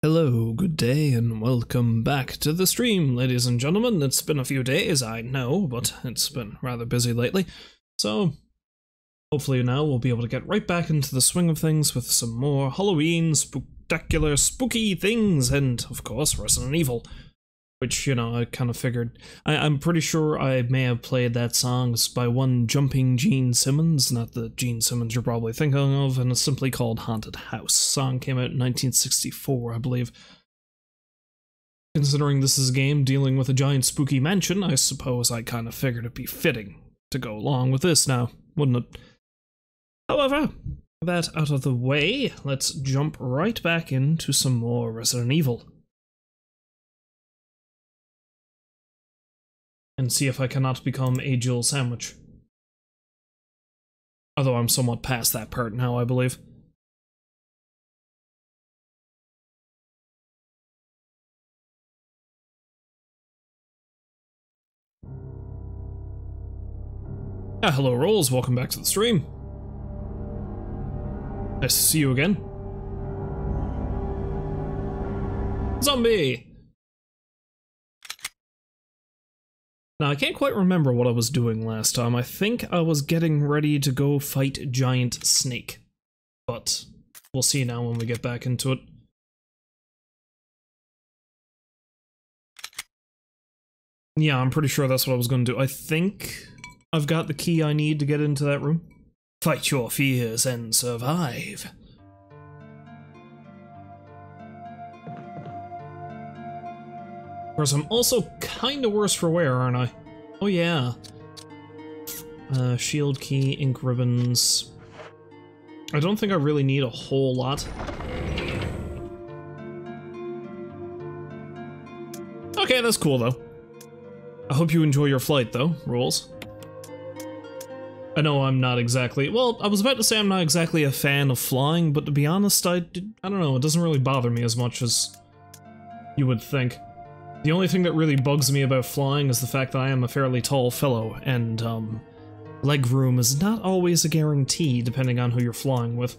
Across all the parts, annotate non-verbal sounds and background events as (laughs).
Hello, good day, and welcome back to the stream, ladies and gentlemen. It's been a few days, I know, but it's been rather busy lately. So, hopefully now we'll be able to get right back into the swing of things with some more Halloween, spectacular, spooky things, and, of course, Resident Evil which you know I kind of figured. I, am pretty sure I may have played that song it's by one Jumping Gene Simmons, not the Gene Simmons you're probably thinking of, and it's simply called "Haunted House." Song came out in 1964, I believe. Considering this is a game dealing with a giant spooky mansion, I suppose I kind of figured it'd be fitting to go along with this now, wouldn't it? However, that out of the way, let's jump right back into some more Resident Evil. And see if I cannot become a Jill sandwich. Although I'm somewhat past that part now, I believe. Ah, hello Rolls, welcome back to the stream. Nice to see you again. Zombie! Now, I can't quite remember what I was doing last time. I think I was getting ready to go fight Giant Snake. But we'll see now when we get back into it. Yeah, I'm pretty sure that's what I was going to do. I think I've got the key I need to get into that room. Fight your fears and survive. Course, I'm also kind of worse for wear, aren't I? Oh yeah. Uh, shield key, ink ribbons. I don't think I really need a whole lot. Okay, that's cool though. I hope you enjoy your flight though, Rules. I know I'm not exactly- well, I was about to say I'm not exactly a fan of flying, but to be honest, I, I don't know, it doesn't really bother me as much as you would think. The only thing that really bugs me about flying is the fact that I am a fairly tall fellow, and, um, leg room is not always a guarantee depending on who you're flying with.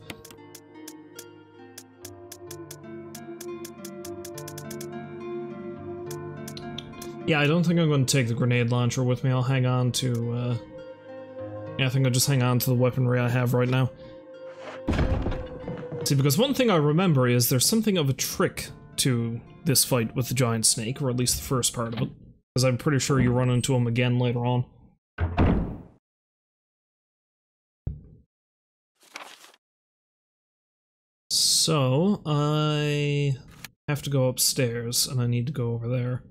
Yeah, I don't think I'm going to take the grenade launcher with me. I'll hang on to, uh... Yeah, I think I'll just hang on to the weaponry I have right now. See, because one thing I remember is there's something of a trick to this fight with the giant snake, or at least the first part of it. Because I'm pretty sure you run into him again later on. So, I have to go upstairs, and I need to go over there.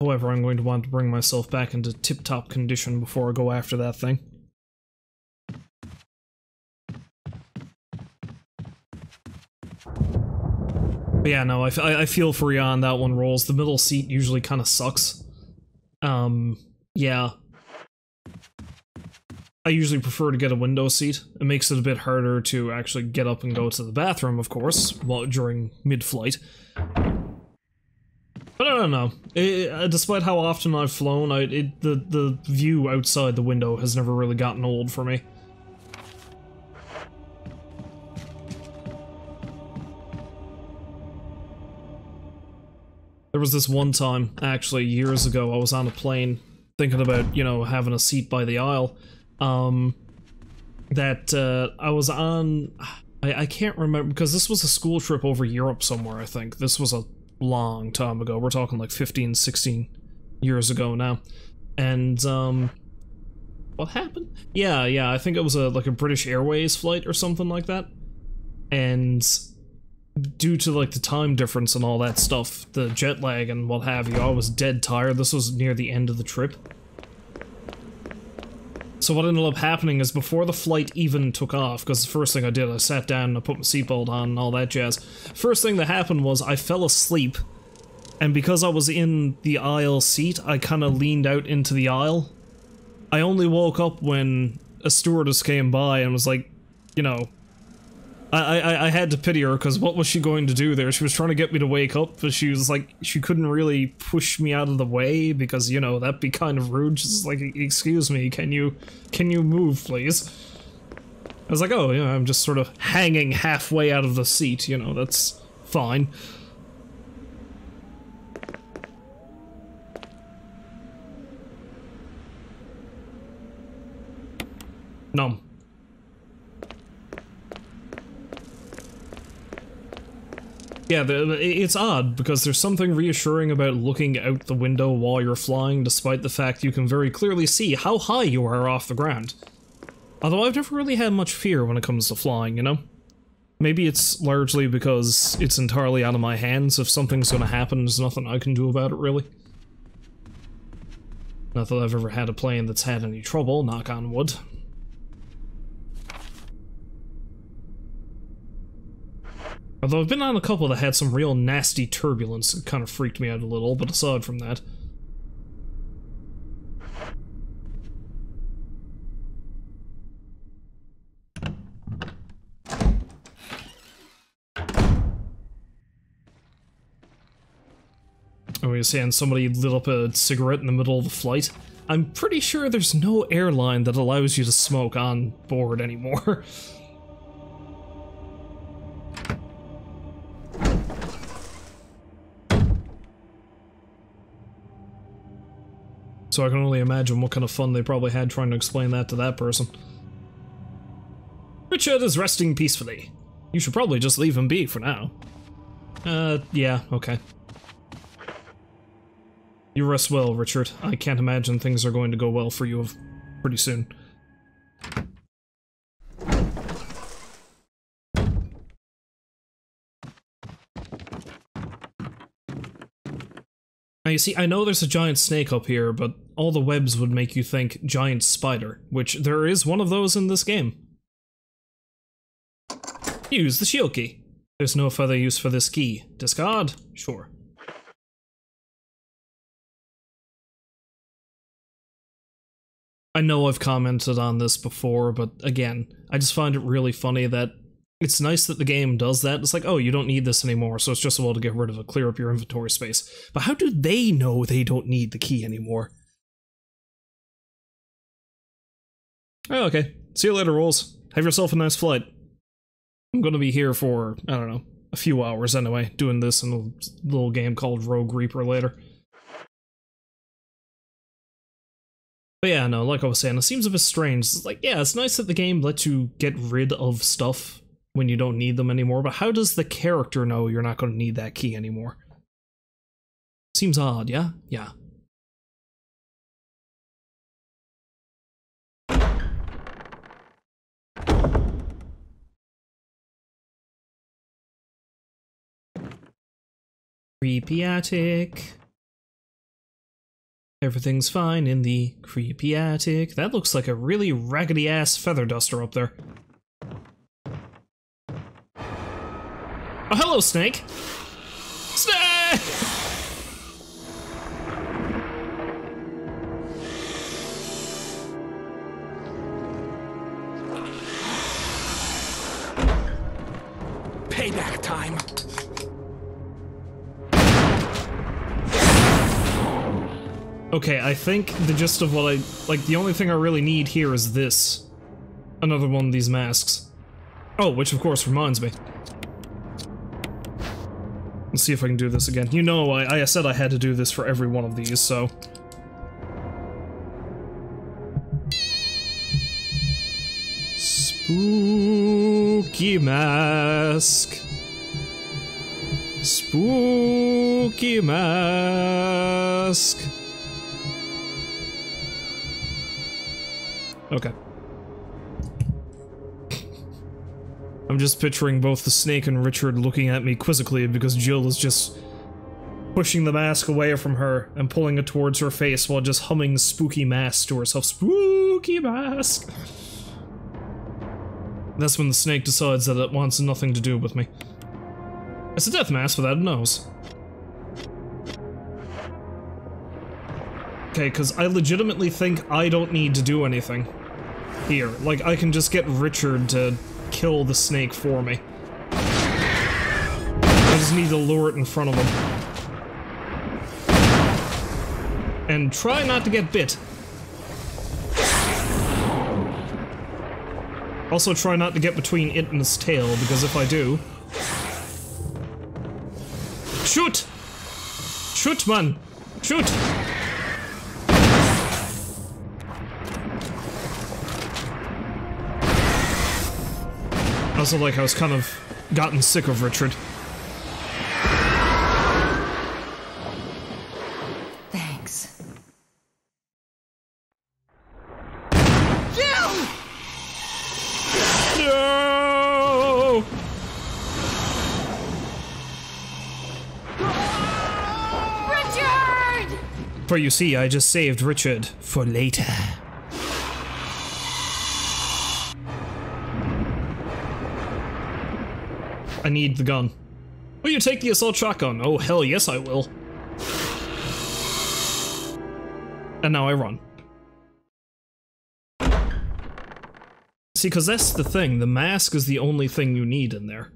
However, I'm going to want to bring myself back into tip-top condition before I go after that thing. Yeah, no, I, I feel for you on that one rolls. The middle seat usually kind of sucks. Um, yeah. I usually prefer to get a window seat. It makes it a bit harder to actually get up and go to the bathroom, of course, while during mid-flight. But I don't know. It, uh, despite how often I've flown, I, it, the, the view outside the window has never really gotten old for me. There was this one time, actually, years ago, I was on a plane thinking about, you know, having a seat by the aisle. Um, that uh, I was on. I, I can't remember because this was a school trip over Europe somewhere, I think. This was a long time ago. We're talking like 15, 16 years ago now. And, um, what happened? Yeah, yeah, I think it was a like a British Airways flight or something like that. And due to like the time difference and all that stuff, the jet lag and what have you, I was dead tired. This was near the end of the trip. So what ended up happening is before the flight even took off, because the first thing I did, I sat down and I put my seatbelt on and all that jazz. First thing that happened was I fell asleep, and because I was in the aisle seat, I kind of leaned out into the aisle. I only woke up when a stewardess came by and was like, you know, I, I, I had to pity her because what was she going to do there? She was trying to get me to wake up, but she was like, she couldn't really push me out of the way because, you know, that'd be kind of rude. She's like, excuse me, can you, can you move, please? I was like, oh, yeah, I'm just sort of hanging halfway out of the seat, you know, that's fine. Numb. Yeah, it's odd because there's something reassuring about looking out the window while you're flying, despite the fact you can very clearly see how high you are off the ground. Although I've never really had much fear when it comes to flying, you know? Maybe it's largely because it's entirely out of my hands. If something's gonna happen, there's nothing I can do about it, really. Not that I've ever had a plane that's had any trouble, knock on wood. Although I've been on a couple that had some real nasty turbulence, it kind of freaked me out a little, but aside from that... Oh, you're saying somebody lit up a cigarette in the middle of the flight? I'm pretty sure there's no airline that allows you to smoke on board anymore. (laughs) So I can only imagine what kind of fun they probably had trying to explain that to that person. Richard is resting peacefully. You should probably just leave him be for now. Uh, yeah, okay. You rest well, Richard. I can't imagine things are going to go well for you pretty soon. Now you see, I know there's a giant snake up here, but all the webs would make you think giant spider, which there is one of those in this game. Use the shield key. There's no further use for this key. Discard? Sure. I know I've commented on this before, but again, I just find it really funny that it's nice that the game does that. It's like, oh, you don't need this anymore, so it's just a way to get rid of it, clear up your inventory space. But how do they know they don't need the key anymore? Oh, okay. See you later, Rolls. Have yourself a nice flight. I'm gonna be here for, I don't know, a few hours anyway, doing this in a little game called Rogue Reaper later. But yeah, no, like I was saying, it seems a bit strange. It's like, yeah, it's nice that the game lets you get rid of stuff when you don't need them anymore, but how does the character know you're not going to need that key anymore? Seems odd, yeah? Yeah. Creepy attic. Everything's fine in the creepy attic. That looks like a really raggedy ass feather duster up there. Oh, hello, Snake! Snake! Okay, I think the gist of what I... Like, the only thing I really need here is this. Another one of these masks. Oh, which of course reminds me. Let's see if I can do this again. You know, I, I said I had to do this for every one of these, so... Spooky mask. Spooky mask. Okay. I'm just picturing both the snake and Richard looking at me quizzically because Jill is just pushing the mask away from her and pulling it towards her face while just humming spooky mask to herself. Spooky mask! That's when the snake decides that it wants nothing to do with me. It's a death mask without a nose. Okay, because I legitimately think I don't need to do anything here. Like, I can just get Richard to kill the snake for me. I just need to lure it in front of him. And try not to get bit. Also try not to get between it and its tail, because if I do... Shoot! Shoot, man! Shoot! Also, like, I was kind of gotten sick of Richard. Thanks. No! Richard! For you see, I just saved Richard for later. I need the gun. Will you take the assault shotgun? Oh, hell yes, I will. And now I run. See, because that's the thing. The mask is the only thing you need in there.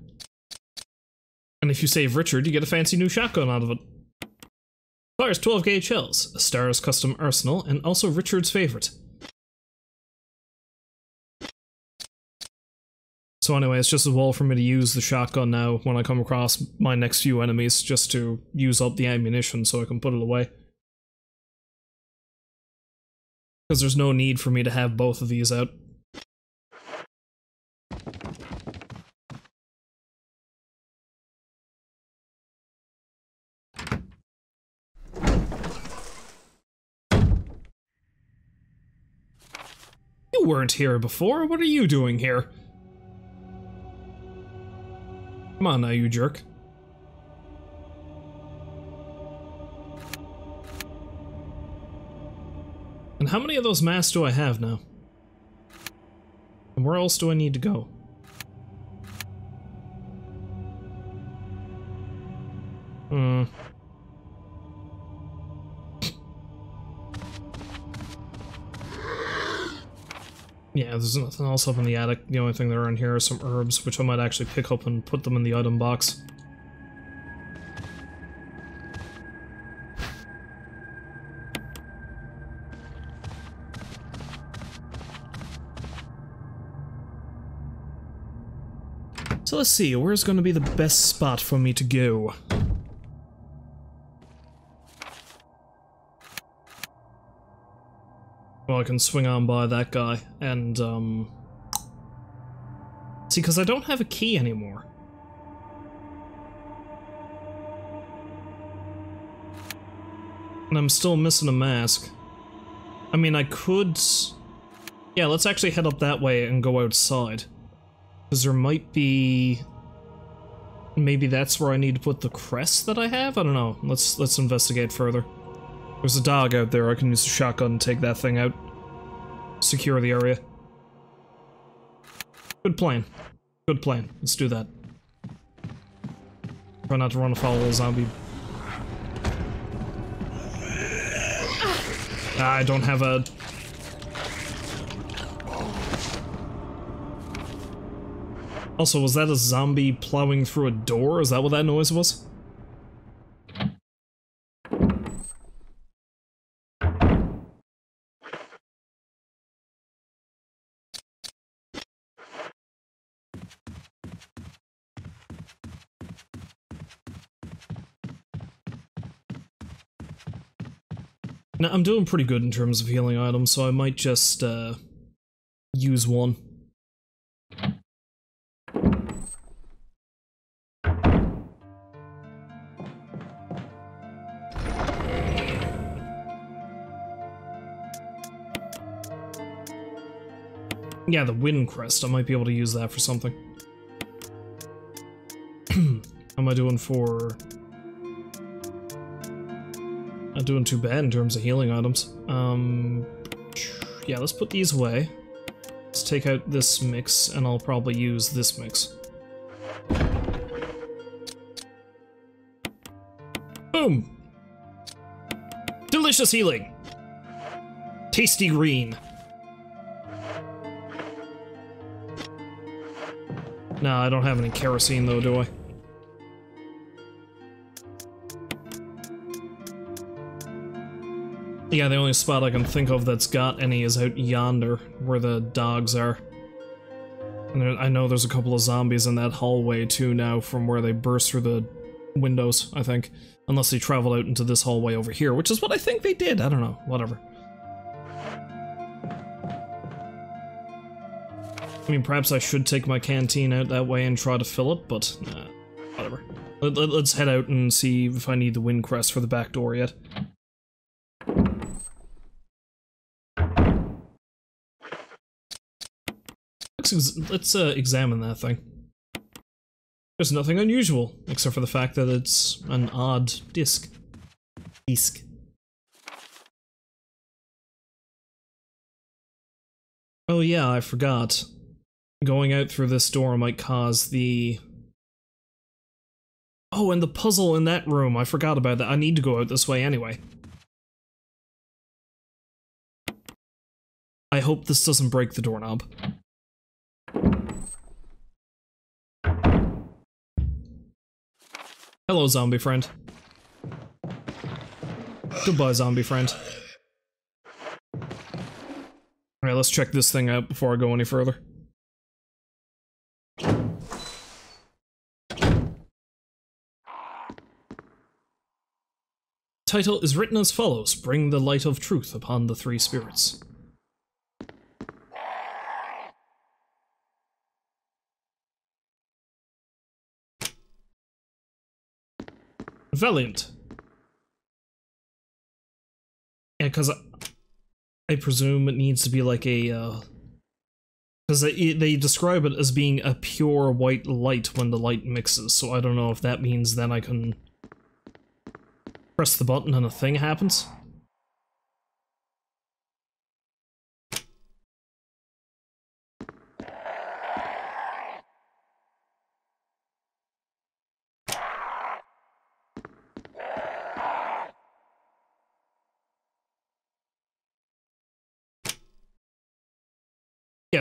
And if you save Richard, you get a fancy new shotgun out of it. Fires 12 gauge shells, a S.T.A.R.S. custom arsenal, and also Richard's favorite. So anyway, it's just as well for me to use the shotgun now when I come across my next few enemies, just to use up the ammunition so I can put it away. Because there's no need for me to have both of these out. You weren't here before, what are you doing here? Come on now, you jerk. And how many of those masks do I have now? And where else do I need to go? Hmm. Yeah, there's nothing else up in the attic. The only thing that are in here are some herbs, which I might actually pick up and put them in the item box. So let's see, where's going to be the best spot for me to go? I can swing on by that guy, and, um... See, because I don't have a key anymore. And I'm still missing a mask. I mean, I could... Yeah, let's actually head up that way and go outside. Because there might be... Maybe that's where I need to put the crest that I have? I don't know. Let's let's investigate further. There's a dog out there. I can use a shotgun and take that thing out. Secure the area. Good plan. Good plan. Let's do that. Try not to run afoul of a zombie. I don't have a... Also, was that a zombie plowing through a door? Is that what that noise was? Now, I'm doing pretty good in terms of healing items, so I might just, uh, use one. Yeah, the wind crest. I might be able to use that for something. (clears throat) How am I doing for... Not doing too bad in terms of healing items. Um, yeah, let's put these away. Let's take out this mix, and I'll probably use this mix. Boom! Delicious healing! Tasty green. No, I don't have any kerosene though, do I? Yeah, the only spot I can think of that's got any is out yonder, where the dogs are. And I know there's a couple of zombies in that hallway too now from where they burst through the windows, I think. Unless they traveled out into this hallway over here, which is what I think they did. I don't know. Whatever. I mean, perhaps I should take my canteen out that way and try to fill it, but nah, whatever. Let, let, let's head out and see if I need the wind crest for the back door yet. Let's, let's uh, examine that thing. There's nothing unusual, except for the fact that it's an odd disc. Disc. Oh yeah, I forgot. Going out through this door might cause the... Oh, and the puzzle in that room, I forgot about that. I need to go out this way anyway. I hope this doesn't break the doorknob. Hello, zombie friend. Goodbye, zombie friend. Alright, let's check this thing out before I go any further. Title is written as follows Bring the light of truth upon the three spirits. Valiant. Yeah, because I, I, presume it needs to be like a. Because uh, they, they describe it as being a pure white light when the light mixes, so I don't know if that means then I can press the button and a thing happens.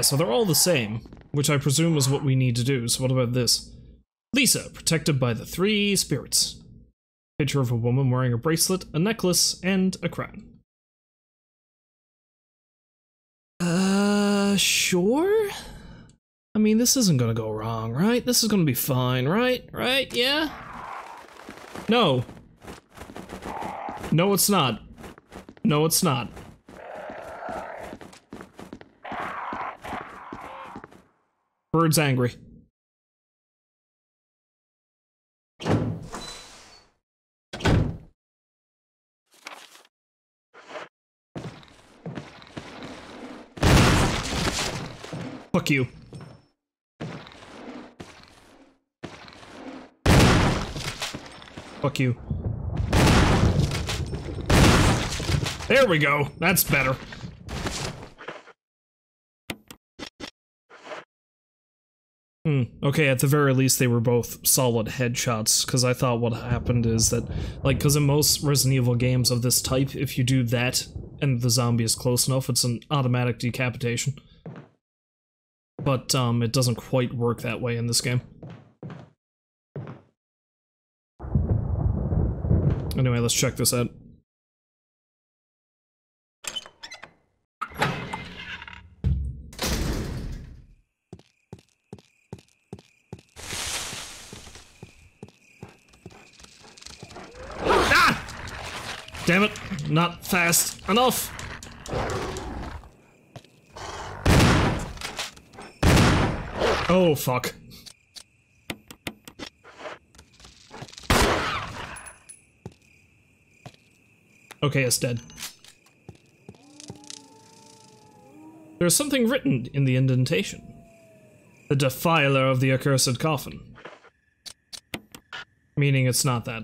So they're all the same, which I presume is what we need to do, so what about this? Lisa, protected by the three spirits. Picture of a woman wearing a bracelet, a necklace, and a crown. Uh, sure? I mean, this isn't gonna go wrong, right? This is gonna be fine, right? Right? Yeah? No. No, it's not. No, it's not. Bird's angry. Fuck you. Fuck you. There we go. That's better. Hmm. Okay, at the very least, they were both solid headshots, because I thought what happened is that, like, because in most Resident Evil games of this type, if you do that and the zombie is close enough, it's an automatic decapitation. But, um, it doesn't quite work that way in this game. Anyway, let's check this out. Damn it, not fast enough. Oh, fuck. Okay, it's dead. There's something written in the indentation. The defiler of the accursed coffin. Meaning it's not that.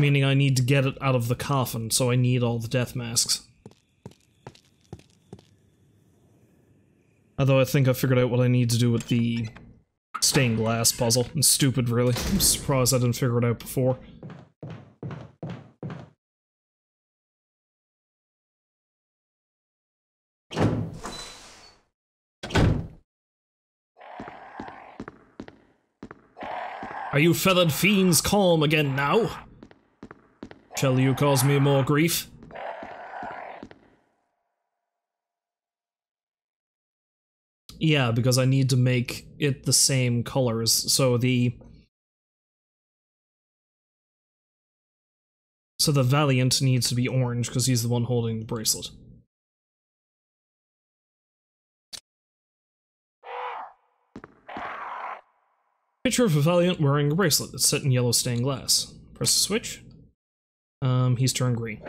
Meaning I need to get it out of the coffin, so I need all the death masks. Although I think I figured out what I need to do with the stained glass puzzle. It's stupid, really. I'm surprised I didn't figure it out before. Are you feathered fiends calm again now? Shall you cause me more grief? Yeah, because I need to make it the same colors, so the So the Valiant needs to be orange because he's the one holding the bracelet. Picture of a Valiant wearing a bracelet that's set in yellow stained glass. Press the switch. Um, he's turned green.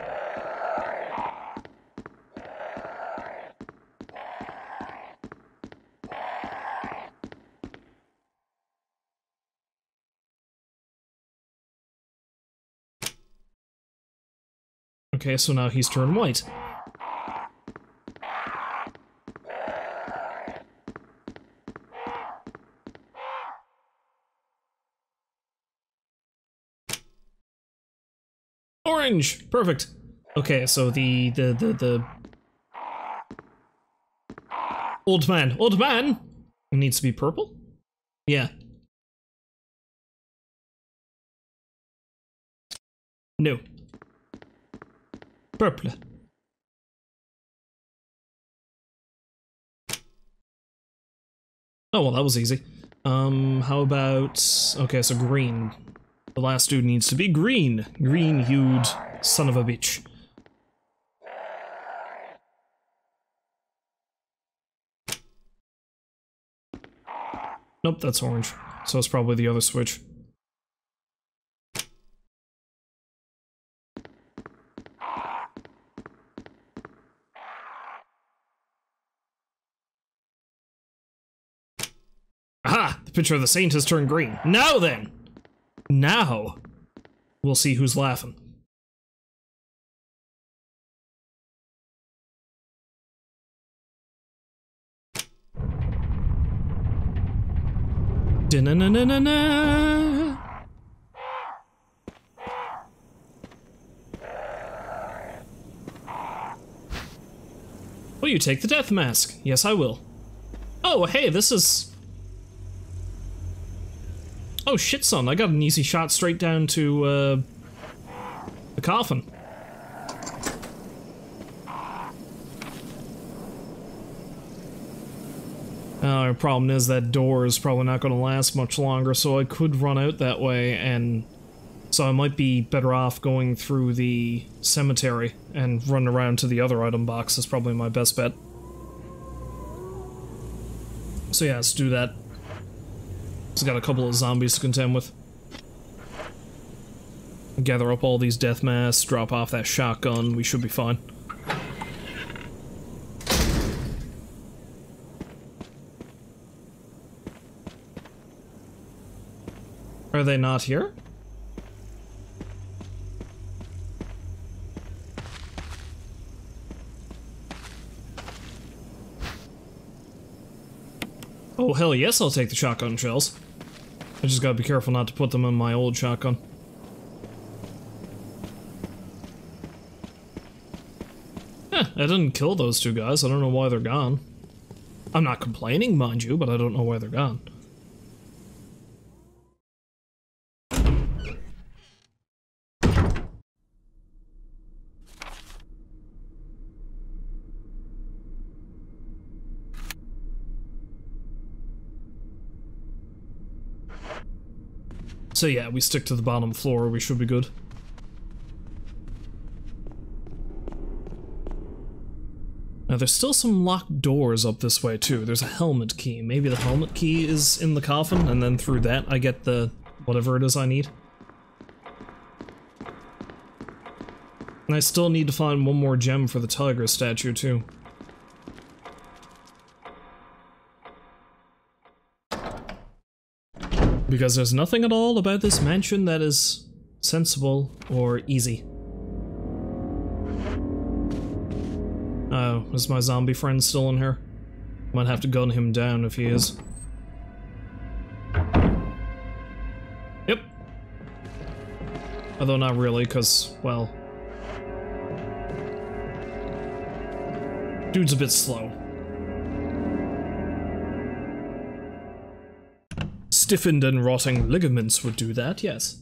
Okay, so now he's turned white. Perfect. Okay, so the, the, the, the... Old man. Old man! needs to be purple? Yeah. No. Purple. Oh, well, that was easy. Um, how about... Okay, so green. The last dude needs to be green. Green-hued son of a bitch. Nope, that's orange. So it's probably the other switch. Aha! The picture of the saint has turned green. Now then! Now, we'll see who's laughing. Da-na-na-na-na-na. Will you take the death mask? Yes, I will. Oh, hey, this is... Oh shit, son, I got an easy shot straight down to, uh... The coffin. Uh, problem is that door is probably not going to last much longer, so I could run out that way, and so I might be better off going through the cemetery and run around to the other item box is probably my best bet. So yeah, let's do that. It's got a couple of zombies to contend with. Gather up all these death masks, drop off that shotgun, we should be fine. Are they not here? Oh, hell yes, I'll take the shotgun shells. I just gotta be careful not to put them in my old shotgun. Eh, I didn't kill those two guys. I don't know why they're gone. I'm not complaining, mind you, but I don't know why they're gone. So yeah, we stick to the bottom floor, we should be good. Now there's still some locked doors up this way too. There's a helmet key. Maybe the helmet key is in the coffin, and then through that I get the whatever it is I need. And I still need to find one more gem for the tiger statue too. Because there's nothing at all about this mansion that is sensible or easy. Oh, is my zombie friend still in here? Might have to gun him down if he is. Yep. Although not really, because, well... Dude's a bit slow. Stiffened and rotting ligaments would do that, yes.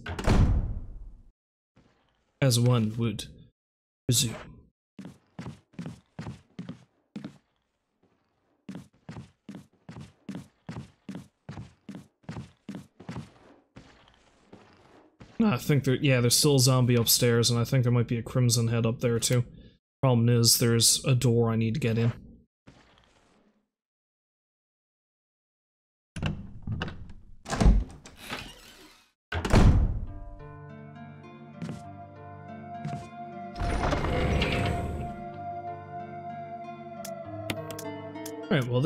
As one would presume. I think there, yeah, there's still a zombie upstairs, and I think there might be a crimson head up there too. Problem is, there's a door I need to get in.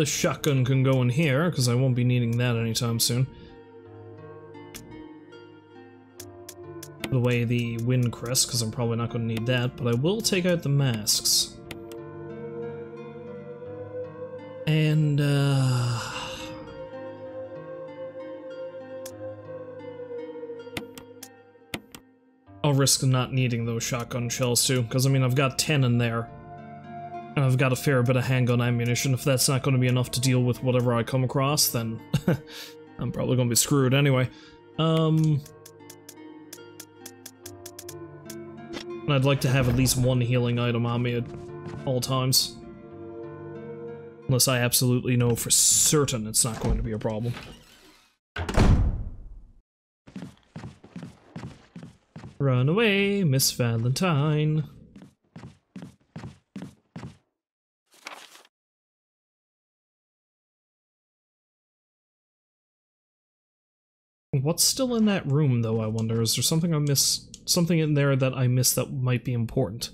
This shotgun can go in here, because I won't be needing that anytime soon. The way the wind crest, because I'm probably not going to need that, but I will take out the masks. And, uh... I'll risk not needing those shotgun shells too, because I mean I've got 10 in there. And I've got a fair bit of handgun ammunition. If that's not going to be enough to deal with whatever I come across, then (laughs) I'm probably going to be screwed anyway. Um, and I'd like to have at least one healing item on me at all times. Unless I absolutely know for certain it's not going to be a problem. Run away, Miss Valentine. What's still in that room, though, I wonder? Is there something I miss? Something in there that I missed that might be important?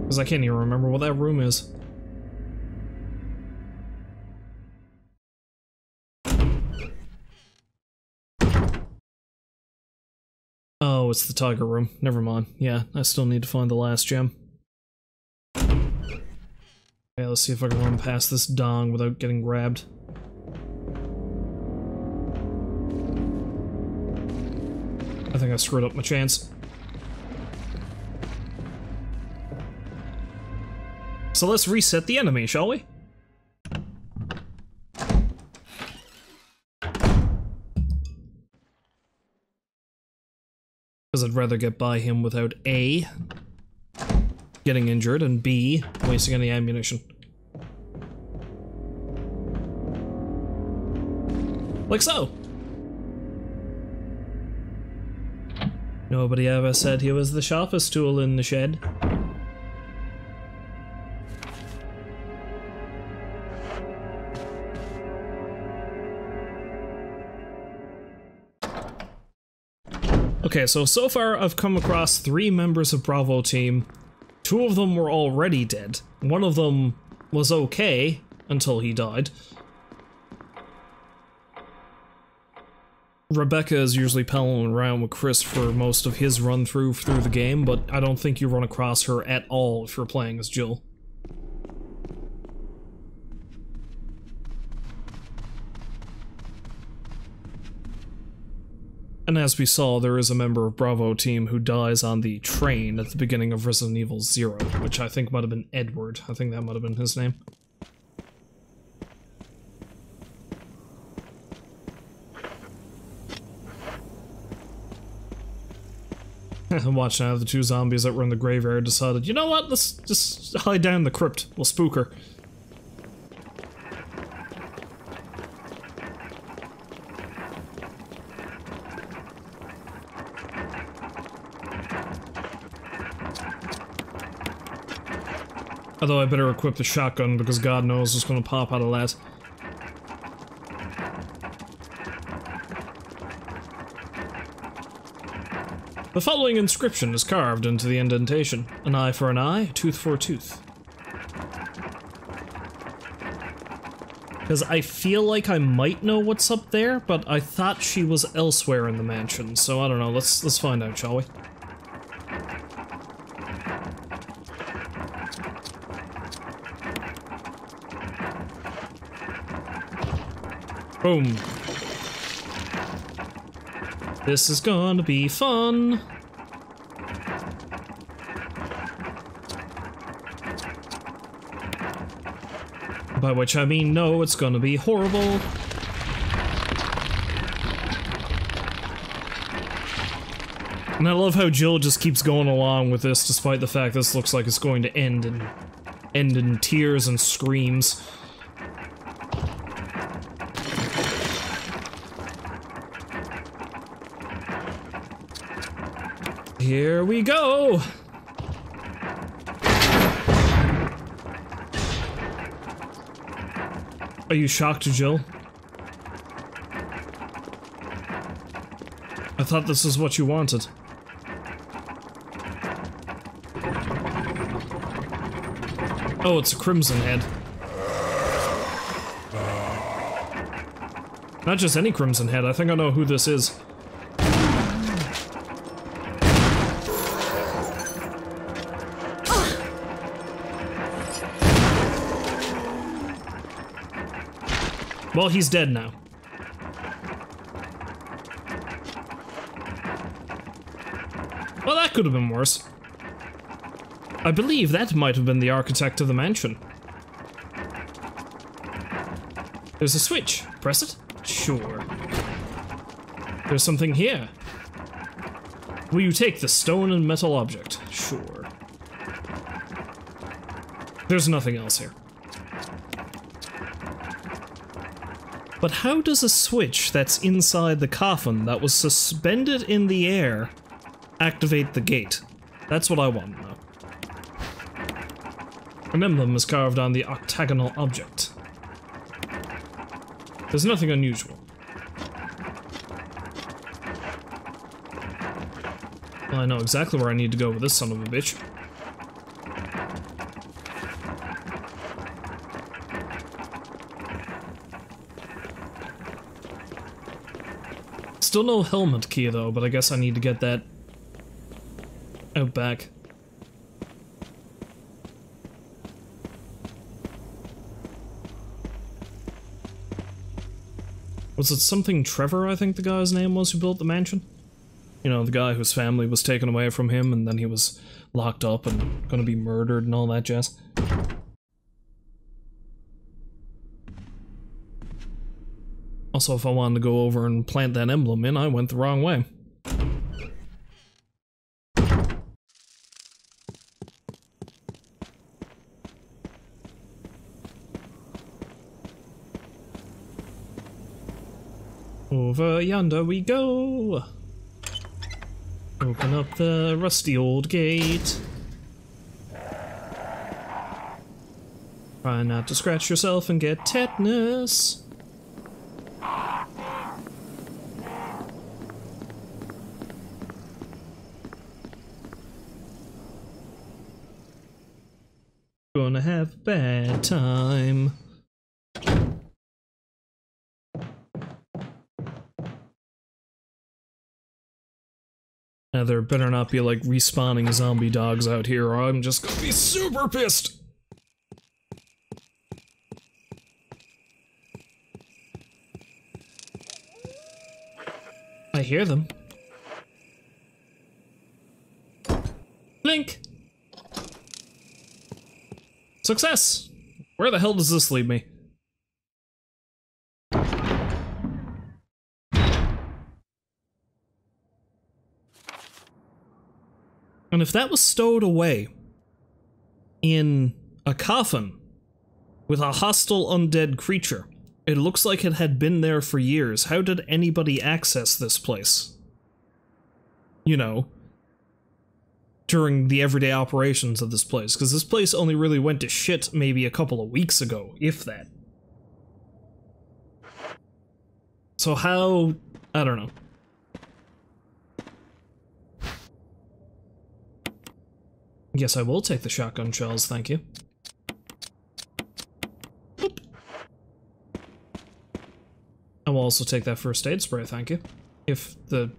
Because I can't even remember what that room is. Oh, it's the tiger room. Never mind. Yeah, I still need to find the last gem. Okay, let's see if I can run past this dong without getting grabbed. I think I screwed up my chance. So let's reset the enemy, shall we? Because I'd rather get by him without A, getting injured, and B, wasting any ammunition. Like so. Nobody ever said he was the sharpest tool in the shed. Okay, so so far I've come across three members of Bravo team. Two of them were already dead. One of them was okay until he died. Rebecca is usually palling around with Chris for most of his run through through the game, but I don't think you run across her at all if you're playing as Jill. And as we saw, there is a member of Bravo team who dies on the train at the beginning of Resident Evil Zero, which I think might have been Edward. I think that might have been his name. (laughs) Watch now, the two zombies that were in the graveyard decided, you know what, let's just hide down in the crypt. We'll spook her. Although I better equip the shotgun because God knows what's gonna pop out of that. The following inscription is carved into the indentation. An eye for an eye, tooth for a tooth. Because I feel like I might know what's up there, but I thought she was elsewhere in the mansion, so I don't know, let's let's find out, shall we? Boom. This is gonna be fun. By which I mean, no, it's gonna be horrible. And I love how Jill just keeps going along with this despite the fact this looks like it's going to end in end in tears and screams. Here we go! Are you shocked, Jill? I thought this was what you wanted. Oh, it's a Crimson Head. Not just any Crimson Head, I think I know who this is. Well, he's dead now. Well, that could have been worse. I believe that might have been the architect of the mansion. There's a switch. Press it? Sure. There's something here. Will you take the stone and metal object? Sure. There's nothing else here. But how does a switch that's inside the coffin that was suspended in the air activate the gate? That's what I want to know. An emblem is carved on the octagonal object. There's nothing unusual. Well, I know exactly where I need to go with this son of a bitch. Still no helmet key though, but I guess I need to get that out back. Was it something Trevor, I think the guy's name was, who built the mansion? You know, the guy whose family was taken away from him and then he was locked up and gonna be murdered and all that jazz. Also, if I wanted to go over and plant that emblem in, I went the wrong way. Over yonder we go! Open up the rusty old gate. Try not to scratch yourself and get tetanus. Gonna have a bad time. Now there better not be like respawning zombie dogs out here or I'm just gonna be super pissed! I hear them. Blink! Success! Where the hell does this lead me? And if that was stowed away in a coffin with a hostile undead creature, it looks like it had been there for years. How did anybody access this place? You know, during the everyday operations of this place, because this place only really went to shit maybe a couple of weeks ago, if that. So how... I don't know. Yes, I will take the shotgun shells, thank you. I will also take that first aid spray, thank you. If the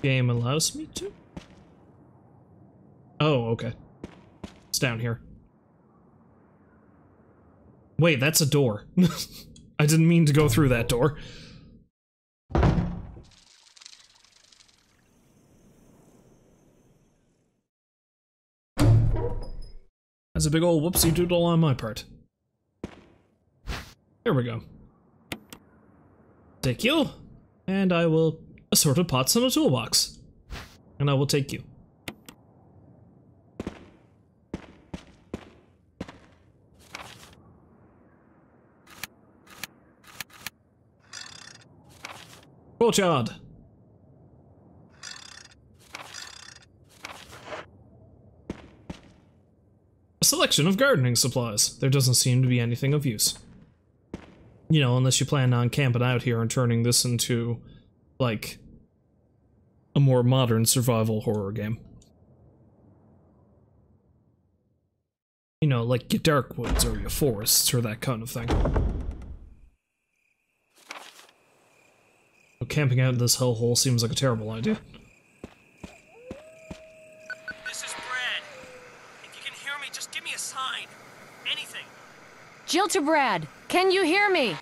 game allows me to. Oh, okay. It's down here. Wait, that's a door. (laughs) I didn't mean to go through that door. That's a big old whoopsie doodle on my part. There we go. Take you, and I will assorted pots in a toolbox. And I will take you. A selection of gardening supplies. There doesn't seem to be anything of use. You know, unless you plan on camping out here and turning this into, like, a more modern survival horror game. You know, like your dark woods or your forests or that kind of thing. Camping out in this hellhole seems like a terrible idea. This is Brad. If you can hear me, just give me a sign. Anything. Jill to Brad. Can you hear me?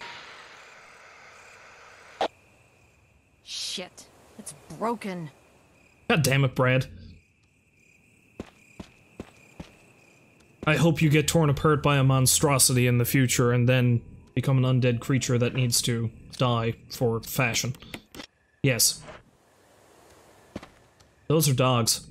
Shit. It's broken. God damn it, Brad. I hope you get torn apart by a monstrosity in the future and then become an undead creature that needs to die for fashion. Yes. Those are dogs.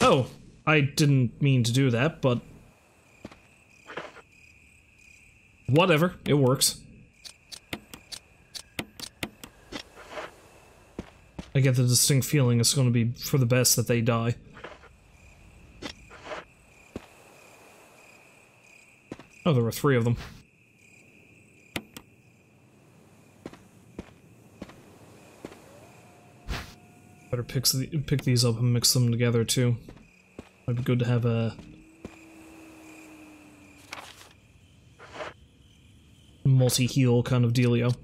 Oh, I didn't mean to do that, but... Whatever, it works. I get the distinct feeling it's going to be for the best that they die. Oh, there were three of them. Better pick, pick these up and mix them together too. Might be good to have a multi-heal kind of dealio.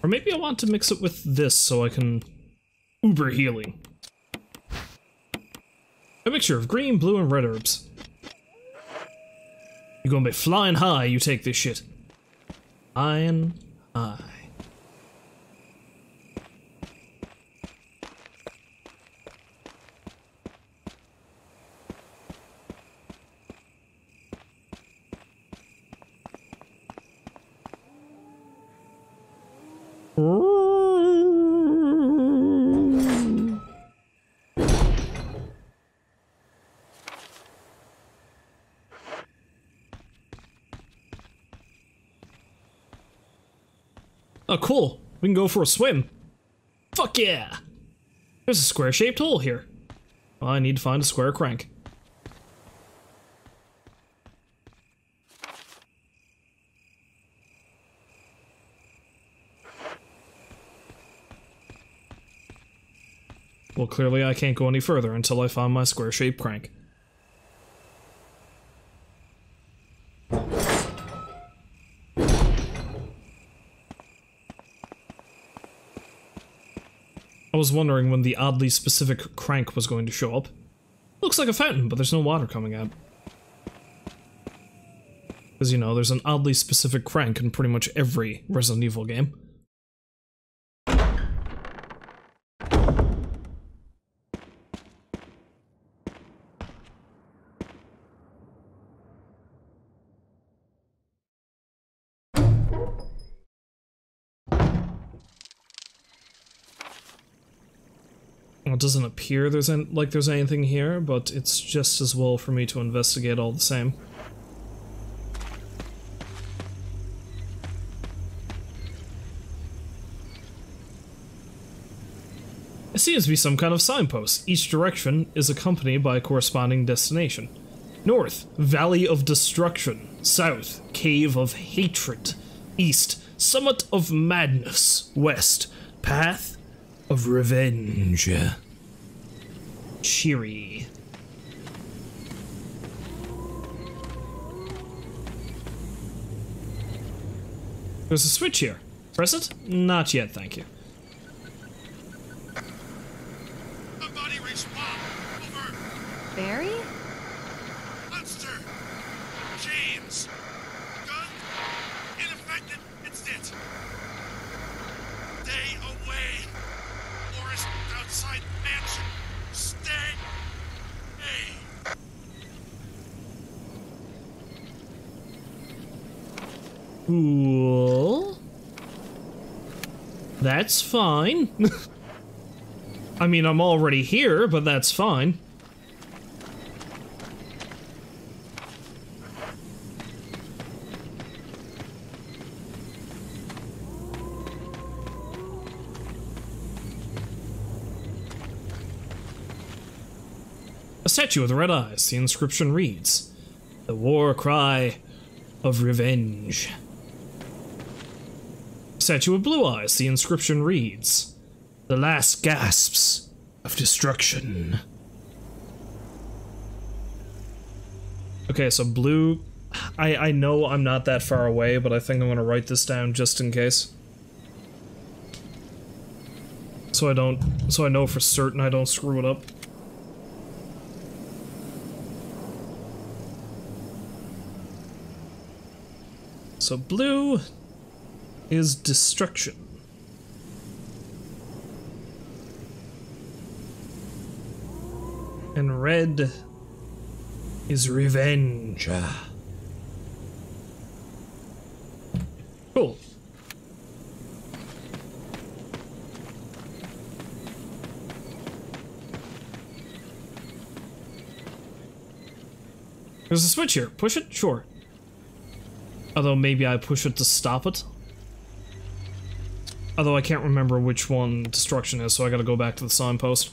Or maybe I want to mix it with this so I can uber healing. A mixture of green, blue, and red herbs. You're gonna be flying high, you take this shit. Flying high. Oh, cool. We can go for a swim. Fuck yeah! There's a square-shaped hole here. Well, I need to find a square crank. Well, clearly I can't go any further until I find my square-shaped crank. Was wondering when the oddly specific crank was going to show up. Looks like a fountain, but there's no water coming out. Because, you know, there's an oddly specific crank in pretty much every Resident Evil game. Doesn't appear there's like there's anything here, but it's just as well for me to investigate all the same. It seems to be some kind of signpost. Each direction is accompanied by a corresponding destination. North, Valley of Destruction. South, Cave of Hatred. East, Summit of Madness. West, Path of Revenge. Cheery. There's a switch here. Press it? Not yet, thank you. Somebody respond! Over! Barry? Monster! James! Gun? Ineffective! It's it! Stay away! Forest outside mansion! Stay! Hey! Cool. That's fine. (laughs) I mean, I'm already here, but that's fine. A statue with red eyes. The inscription reads, The war cry of revenge. Statue with blue eyes. The inscription reads, The last gasps of destruction. Okay, so blue. I, I know I'm not that far away, but I think I'm gonna write this down just in case. So I don't. So I know for certain I don't screw it up. So blue is destruction. And red is revenge. Cool. There's a switch here. Push it? Sure. Although maybe I push it to stop it. Although I can't remember which one destruction is, so I gotta go back to the signpost.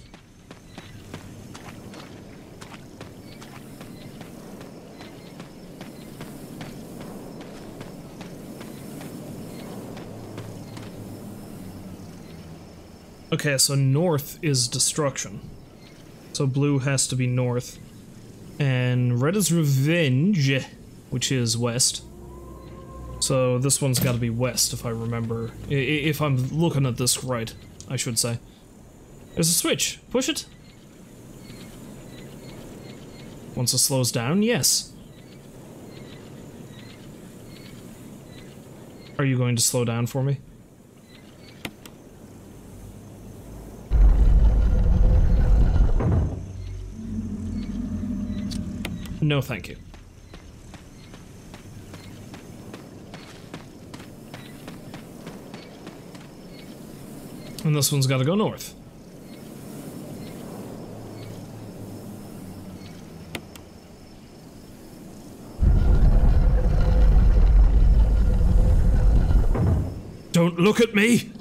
Okay, so north is destruction. So blue has to be north. And red is revenge, which is west. So this one's got to be west, if I remember. I if I'm looking at this right, I should say. There's a switch. Push it. Once it slows down, yes. Are you going to slow down for me? No, thank you. And this one's gotta go north. Don't look at me!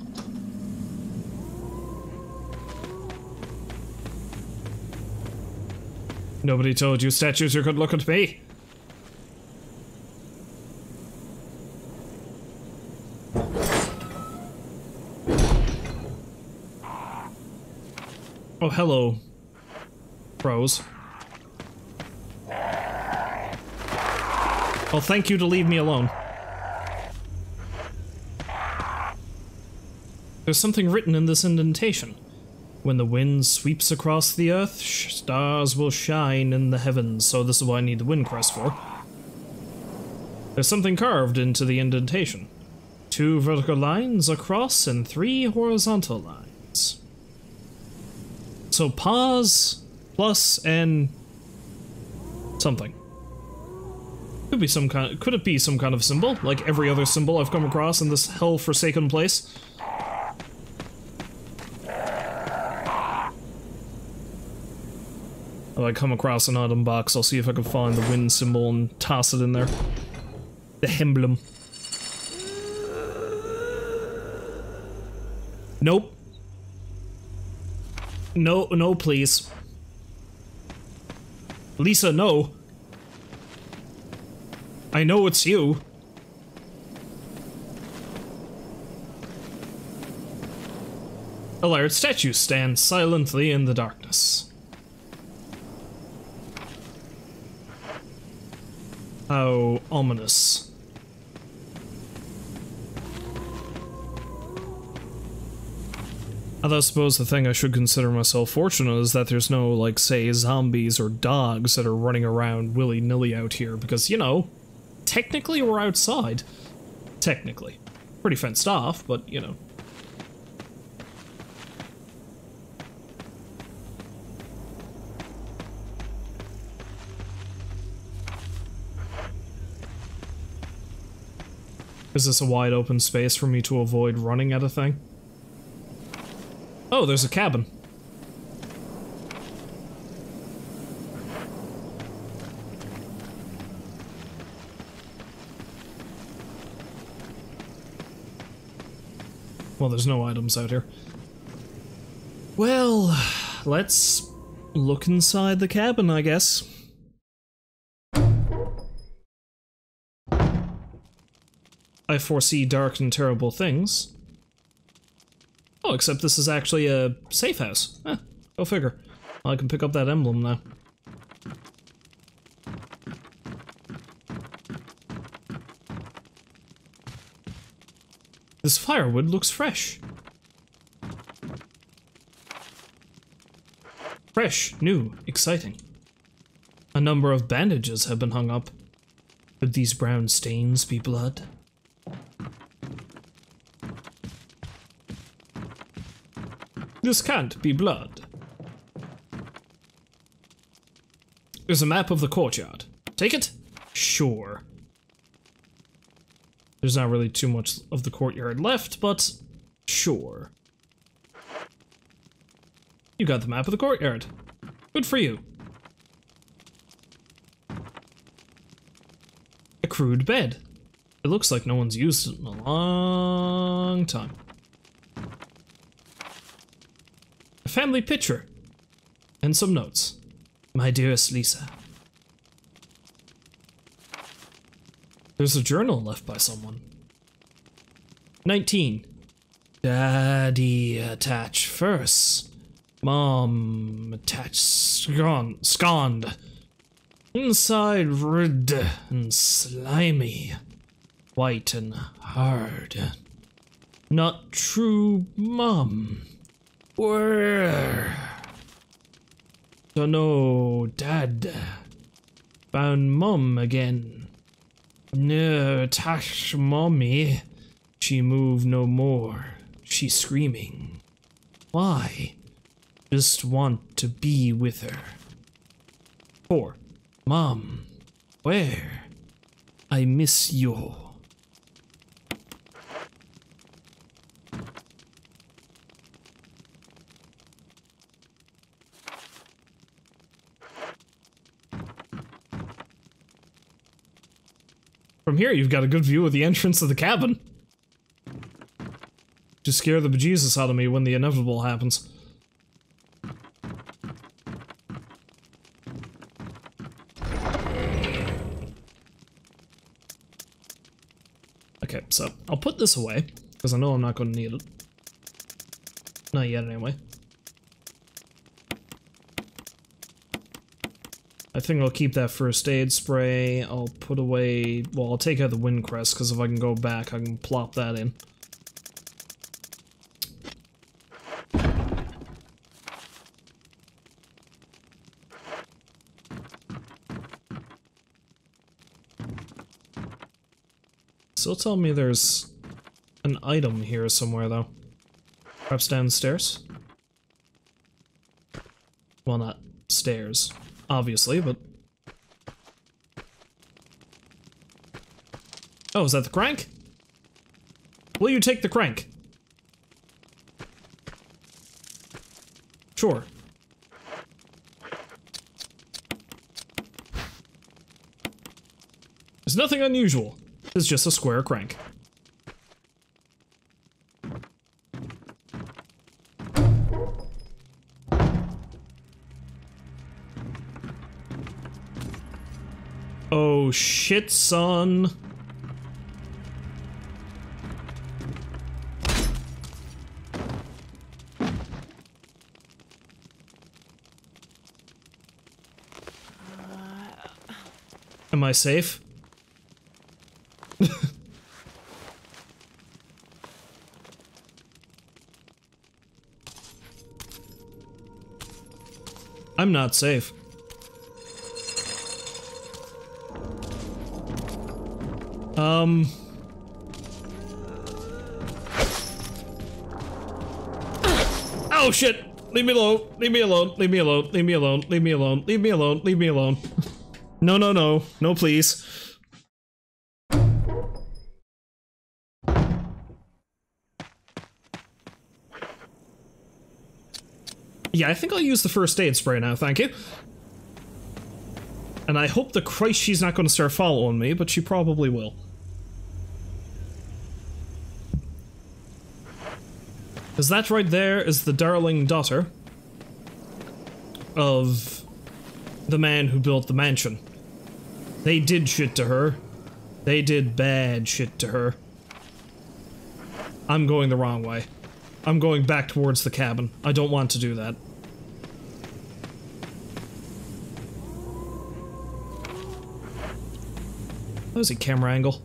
Nobody told you statues you could look at me. Hello, pros. Well, thank you to leave me alone. There's something written in this indentation. When the wind sweeps across the earth, stars will shine in the heavens, so this is what I need the wind crest for. There's something carved into the indentation. Two vertical lines across and three horizontal lines. So pause, plus, and something. Could be some kind. Could it be some kind of symbol, like every other symbol I've come across in this hell-forsaken place? If I come across an item box, I'll see if I can find the wind symbol and toss it in there. The emblem. Nope. No, no, please. Lisa, no. I know it's you. A large statue stands silently in the darkness. How ominous. I suppose the thing I should consider myself fortunate is that there's no, like, say, zombies or dogs that are running around willy-nilly out here, because, you know, technically we're outside. Technically. Pretty fenced off, but, you know. Is this a wide open space for me to avoid running at a thing? Oh, there's a cabin. Well, there's no items out here. Well, let's look inside the cabin, I guess. I foresee dark and terrible things. Oh, except this is actually a safe house. Eh, go figure. I can pick up that emblem now. This firewood looks fresh. Fresh, new, exciting. A number of bandages have been hung up. Could these brown stains be blood? This can't be blood. There's a map of the courtyard. Take it? Sure. There's not really too much of the courtyard left, but sure. You got the map of the courtyard. Good for you. A crude bed. It looks like no one's used it in a long time. A family picture. And some notes. My dearest Lisa. There's a journal left by someone. 19. Daddy attach first. Mom attach scon scond. Inside red and slimy. White and hard. Not true, Mom. Where? Dunno, Dad. Found Mom again. No, Tash, Mommy. She move no more. She screaming. Why? Just want to be with her. 4. Mom. Where? I miss you. From here, you've got a good view of the entrance of the cabin. To scare the bejesus out of me when the inevitable happens. Okay, so I'll put this away, because I know I'm not going to need it. Not yet, anyway. I think I'll keep that first aid spray. I'll put away... Well, I'll take out the wind crest, because if I can go back, I can plop that in. Still tell me there's an item here somewhere, though. Perhaps downstairs? Well, not stairs, obviously, but... Oh, is that the crank? Will you take the crank? Sure. There's nothing unusual. It's just a square crank. Oh shit, son. Uh. Am I safe? (laughs) I'm not safe. Um. Oh shit! Leave me alone! Leave me alone! Leave me alone! Leave me alone! Leave me alone! Leave me alone! Leave me alone! no, no, no. No, please. Yeah, I think I'll use the first aid spray now, thank you. And I hope the Christ she's not going to start following me, but she probably will. Because that right there is the darling daughter of the man who built the mansion. They did shit to her. They did bad shit to her. I'm going the wrong way. I'm going back towards the cabin. I don't want to do that. That was a camera angle.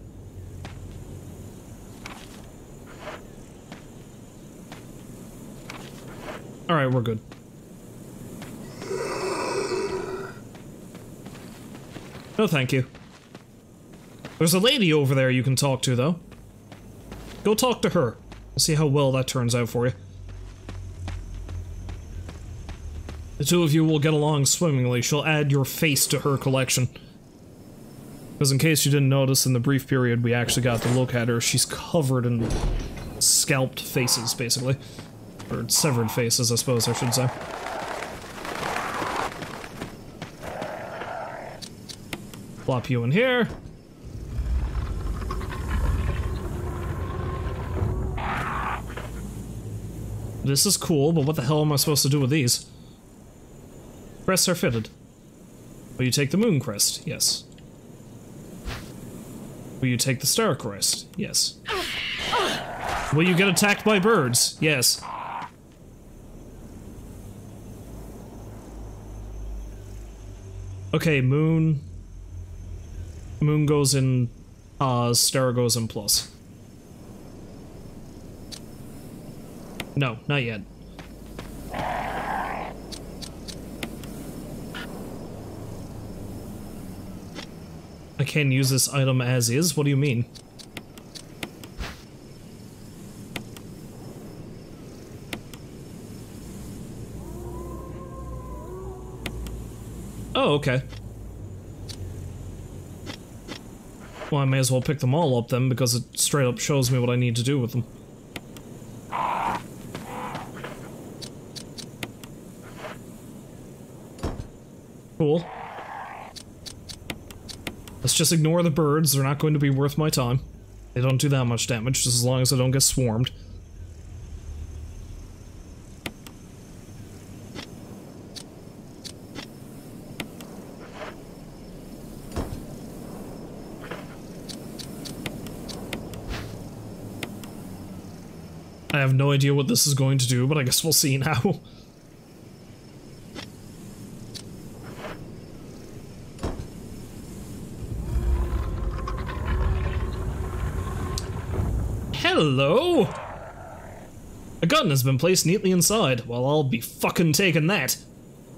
Alright, we're good. No thank you. There's a lady over there you can talk to, though. Go talk to her. See how well that turns out for you. The two of you will get along swimmingly. She'll add your face to her collection. Because in case you didn't notice, in the brief period we actually got to look at her, she's covered in scalped faces, basically. Or severed faces, I suppose I should say. Plop you in here. This is cool, but what the hell am I supposed to do with these? Crests are fitted. Will you take the moon crest? Yes. Will you take the star crest? Yes. Will you get attacked by birds? Yes. Okay, moon. Moon goes in uh, Oz, star goes in plus. No, not yet. I can't use this item as is? What do you mean? Oh, okay. Well, I may as well pick them all up then, because it straight up shows me what I need to do with them. Cool. Let's just ignore the birds, they're not going to be worth my time. They don't do that much damage, just as long as I don't get swarmed. I have idea what this is going to do, but I guess we'll see now. (laughs) Hello? A gun has been placed neatly inside. Well, I'll be fucking taking that.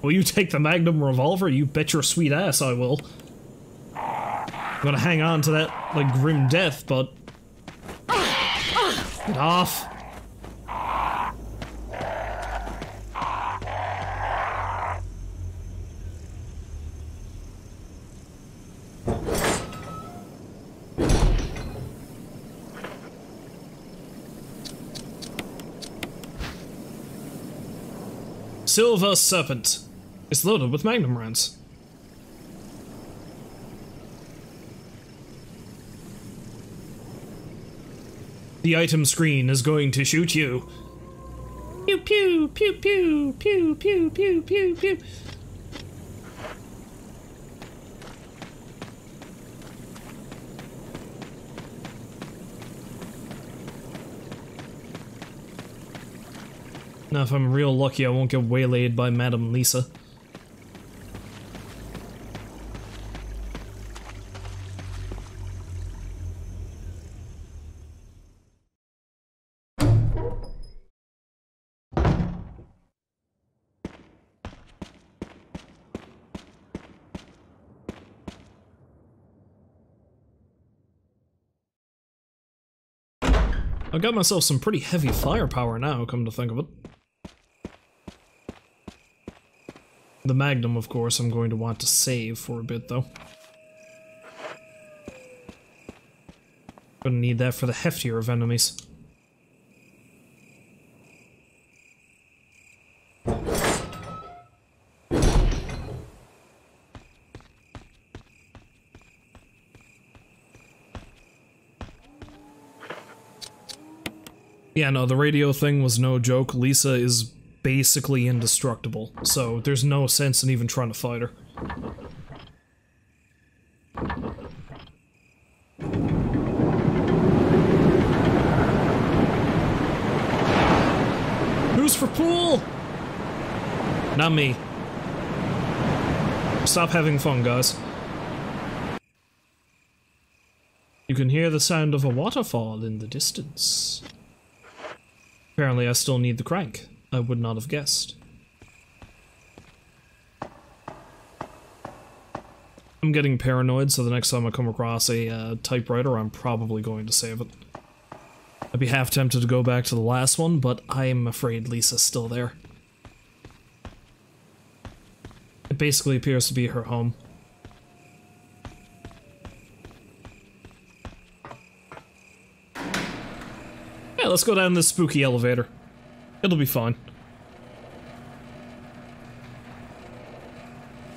Will you take the Magnum revolver? You bet your sweet ass I will. I'm gonna hang on to that like grim death, but... Get off. Silver Serpent. It's loaded with magnum rounds. The item screen is going to shoot you. Pew pew pew pew pew pew pew pew pew. Now, if I'm real lucky, I won't get waylaid by Madame Lisa. I've got myself some pretty heavy firepower now, come to think of it. The Magnum, of course, I'm going to want to save for a bit, though. Gonna need that for the heftier of enemies. Yeah, no, the radio thing was no joke. Lisa is basically indestructible, so there's no sense in even trying to fight her. Who's for pool? Not me. Stop having fun, guys. You can hear the sound of a waterfall in the distance. Apparently I still need the crank. I would not have guessed. I'm getting paranoid, so the next time I come across a uh, typewriter, I'm probably going to save it. I'd be half tempted to go back to the last one, but I'm afraid Lisa's still there. It basically appears to be her home. Yeah, let's go down this spooky elevator. It'll be fine.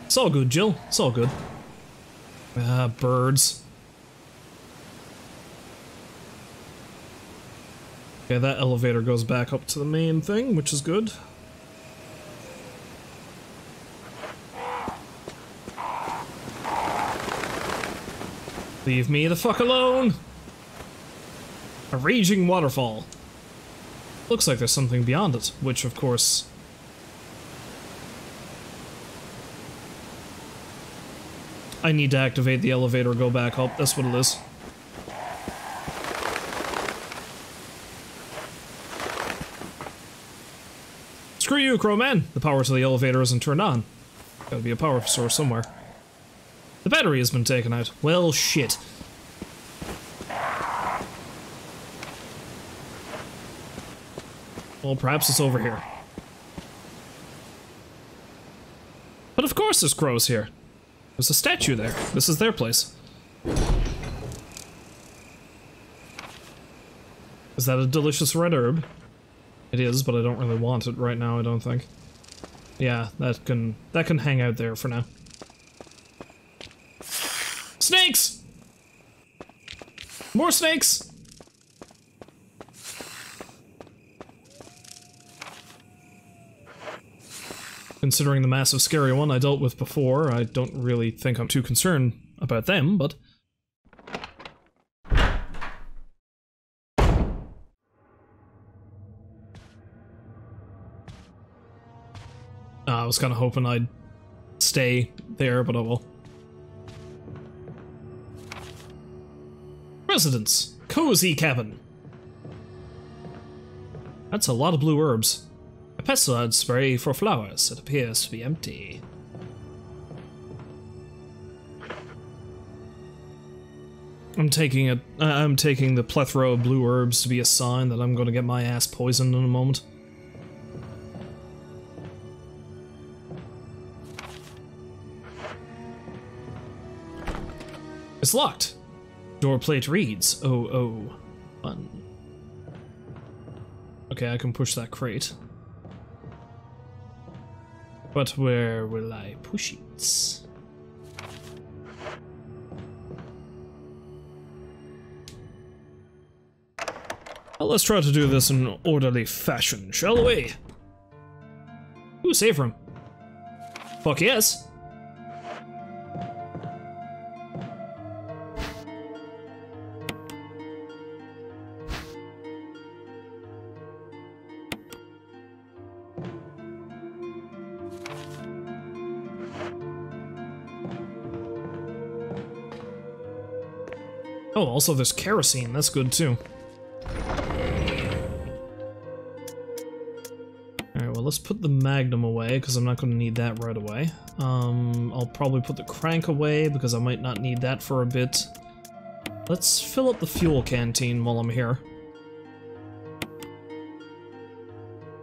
It's all good, Jill. It's all good. Ah, birds. Okay, that elevator goes back up to the main thing, which is good. Leave me the fuck alone! A raging waterfall. Looks like there's something beyond it, which of course... I need to activate the elevator go back up, that's what it is. Screw you, Crowman! The power to the elevator isn't turned on. Gotta be a power source somewhere. The battery has been taken out. Well, shit. Well, perhaps it's over here. But of course there's crows here. There's a statue there. This is their place. Is that a delicious red herb? It is, but I don't really want it right now, I don't think. Yeah, that can that can hang out there for now. Snakes! More snakes! Considering the massive scary one I dealt with before, I don't really think I'm too concerned about them, but... Uh, I was kind of hoping I'd stay there, but I will. Residence. Cozy cabin. That's a lot of blue herbs. A pesticide spray for flowers. It appears to be empty. I'm taking it. I'm taking the plethora of blue herbs to be a sign that I'm going to get my ass poisoned in a moment. It's locked. Door plate reads oh oh. Okay, I can push that crate. But where will I push it? Well, let's try to do this in orderly fashion, shall we? Ooh, save room. Fuck yes. Also there's kerosene, that's good too. Alright, well let's put the magnum away, because I'm not going to need that right away. Um, I'll probably put the crank away, because I might not need that for a bit. Let's fill up the fuel canteen while I'm here.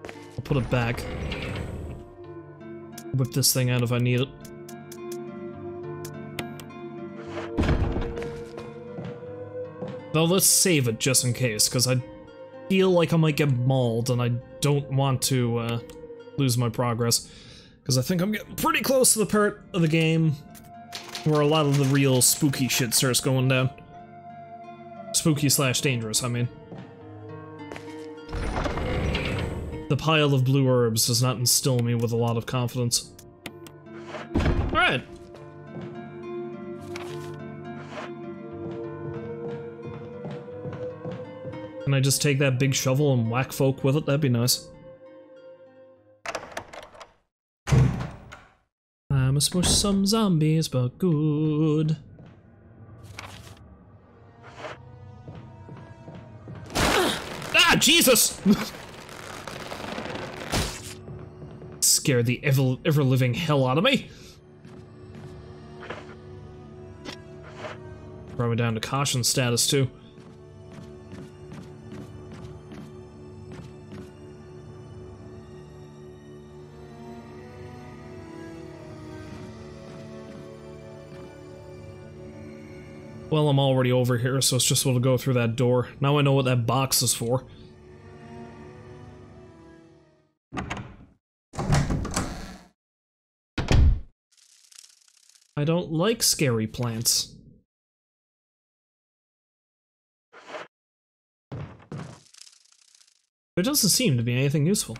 I'll put it back. Whip this thing out if I need it. Though let's save it just in case, because I feel like I might get mauled and I don't want to uh, lose my progress. Because I think I'm getting pretty close to the part of the game where a lot of the real spooky shit starts going down. Spooky slash dangerous, I mean. The pile of blue herbs does not instill me with a lot of confidence. I just take that big shovel and whack folk with it? That'd be nice. I must push some zombies, but good. ah, Jesus! (laughs) Scared the ever, ever living hell out of me. Brought me down to caution status, too. Well, I'm already over here, so it's just able to go through that door. Now I know what that box is for. I don't like scary plants. There doesn't seem to be anything useful.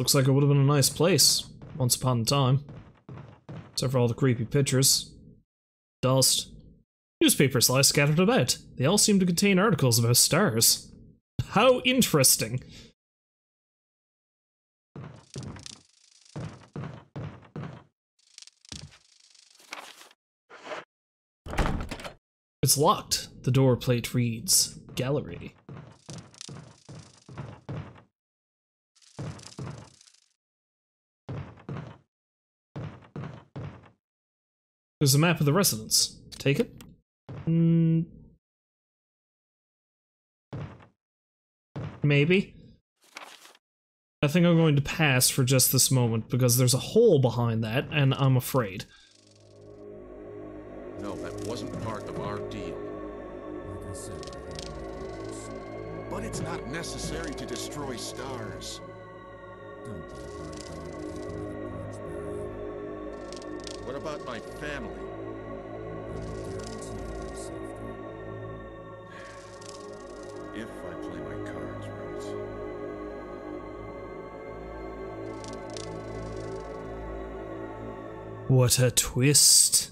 Looks like it would have been a nice place, once upon a time. Except for all the creepy pictures. Dust. Newspapers lie scattered about. They all seem to contain articles about S.T.A.R.S. How interesting! It's locked. The door plate reads, Gallery. There's a map of the residence. Take it? Mm. Maybe. I think I'm going to pass for just this moment because there's a hole behind that and I'm afraid. No, that wasn't part of our deal. But it's not necessary to destroy S.T.A.R.S. What about my family? If I play my cards right. What a twist.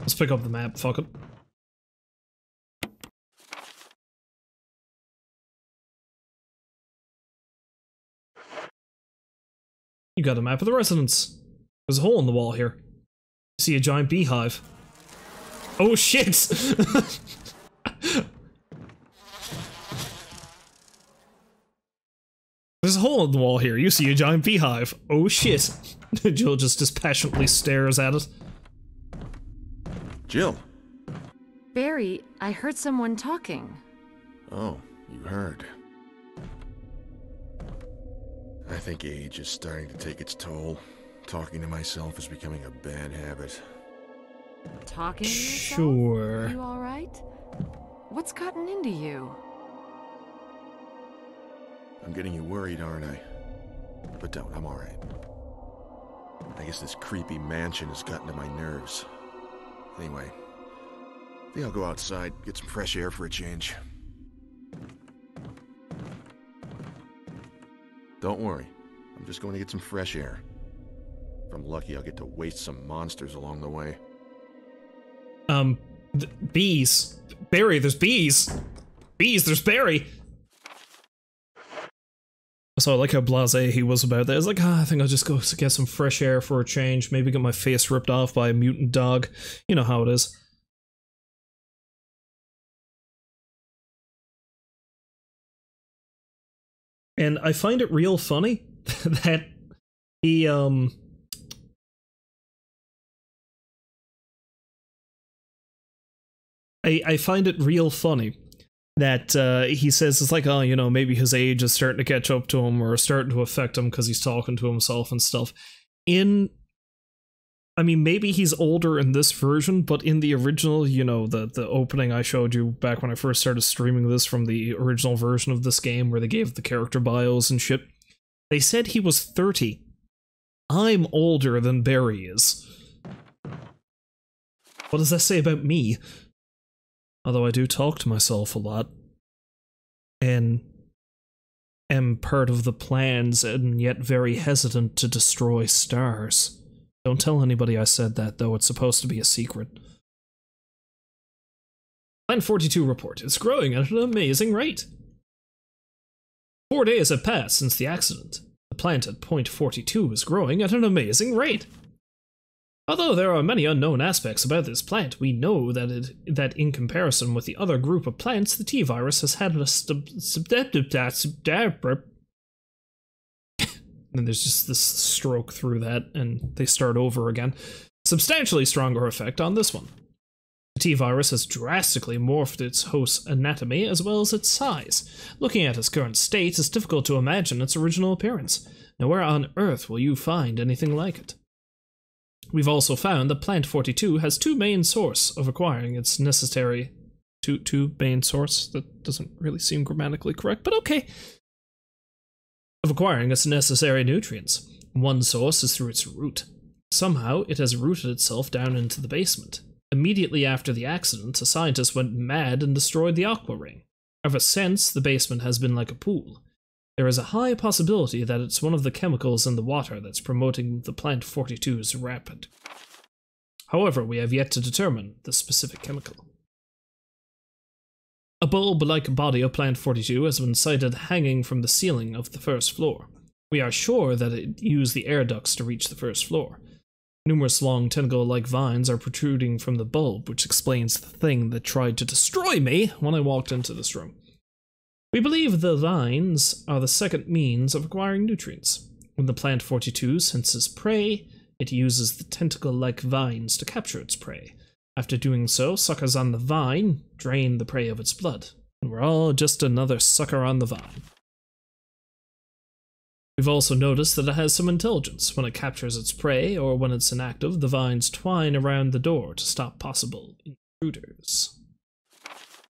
Let's pick up the map, fuck it. Got a map of the residence. Oh, (laughs) There's a hole in the wall here. You see a giant beehive. Oh shit! There's a hole in the wall here. You see a giant beehive. Oh shit. Jill just dispassionately stares at it. Jill. Barry, I heard someone talking. Oh, you heard. I think age is starting to take its toll. Talking to myself is becoming a bad habit. Talking to yourself? Sure. You alright? What's gotten into you? I'm getting you worried, aren't I? But don't, I'm alright. I guess this creepy mansion has gotten to my nerves. Anyway, I think I'll go outside, get some fresh air for a change. Don't worry, I'm just going to get some fresh air. If I'm lucky, I'll get to waste some monsters along the way. Um, bees. Barry, there's bees. Bees, there's Barry. So I like how blasé he was about that. It's like, ah, I think I'll just go get some fresh air for a change. Maybe get my face ripped off by a mutant dog. You know how it is. And I find it real funny (laughs) that he, um, I, I find it real funny that uh, he says it's like, oh, you know, maybe his age is starting to catch up to him or starting to affect him because he's talking to himself and stuff. In, I mean, maybe he's older in this version, but in the original, you know, the the opening I showed you back when I first started streaming this from the original version of this game, where they gave the character bios and shit, they said he was thirty I'm older than Barry is. What does that say about me? Although I do talk to myself a lot. And am part of the plans and yet very hesitant to destroy S.T.A.R.S. Don't tell anybody I said that, though it's supposed to be a secret. Plant 42 report. It's growing at an amazing rate. Four days have passed since the accident. The plant at point 42 is growing at an amazing rate. Although there are many unknown aspects about this plant, we know that it, that in comparison with the other group of plants, the T-virus has had a and there's just this stroke through that, and they start over again. Substantially stronger effect on this one. The T-virus has drastically morphed its host's anatomy as well as its size. Looking at its current state, it's difficult to imagine its original appearance. Nowhere on Earth will you find anything like it. We've also found that Plant 42 has two main source of acquiring its necessary two two main source. That doesn't really seem grammatically correct, but okay. Of acquiring its necessary nutrients. One source is through its root. Somehow it has rooted itself down into the basement. Immediately after the accident, a scientist went mad and destroyed the aqua ring. Ever since, the basement has been like a pool. There is a high possibility that it's one of the chemicals in the water that's promoting the plant 42's rapid. However, we have yet to determine the specific chemical. A bulb-like body of plant 42 has been sighted hanging from the ceiling of the first floor. We are sure that it used the air ducts to reach the first floor. Numerous long tentacle-like vines are protruding from the bulb, which explains the thing that tried to destroy me when I walked into this room. We believe the vines are the second means of acquiring nutrients. When the plant 42 senses prey, it uses the tentacle-like vines to capture its prey. After doing so, suckers on the vine drain the prey of its blood, and we're all just another sucker on the vine. We've also noticed that it has some intelligence. When it captures its prey, or when it's inactive, the vines twine around the door to stop possible intruders.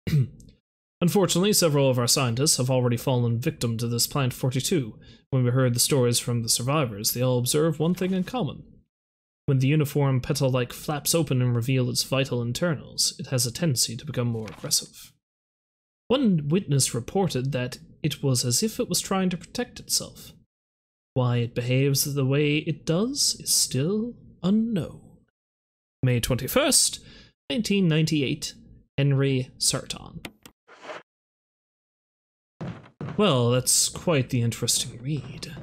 (clears throat) Unfortunately, several of our scientists have already fallen victim to this Plant 42. When we heard the stories from the survivors, they all observed one thing in common. When the uniform petal-like flaps open and reveal its vital internals, it has a tendency to become more aggressive. One witness reported that it was as if it was trying to protect itself. Why it behaves the way it does is still unknown. May 21st, 1998, Henry Sarton. Well, that's quite the interesting read.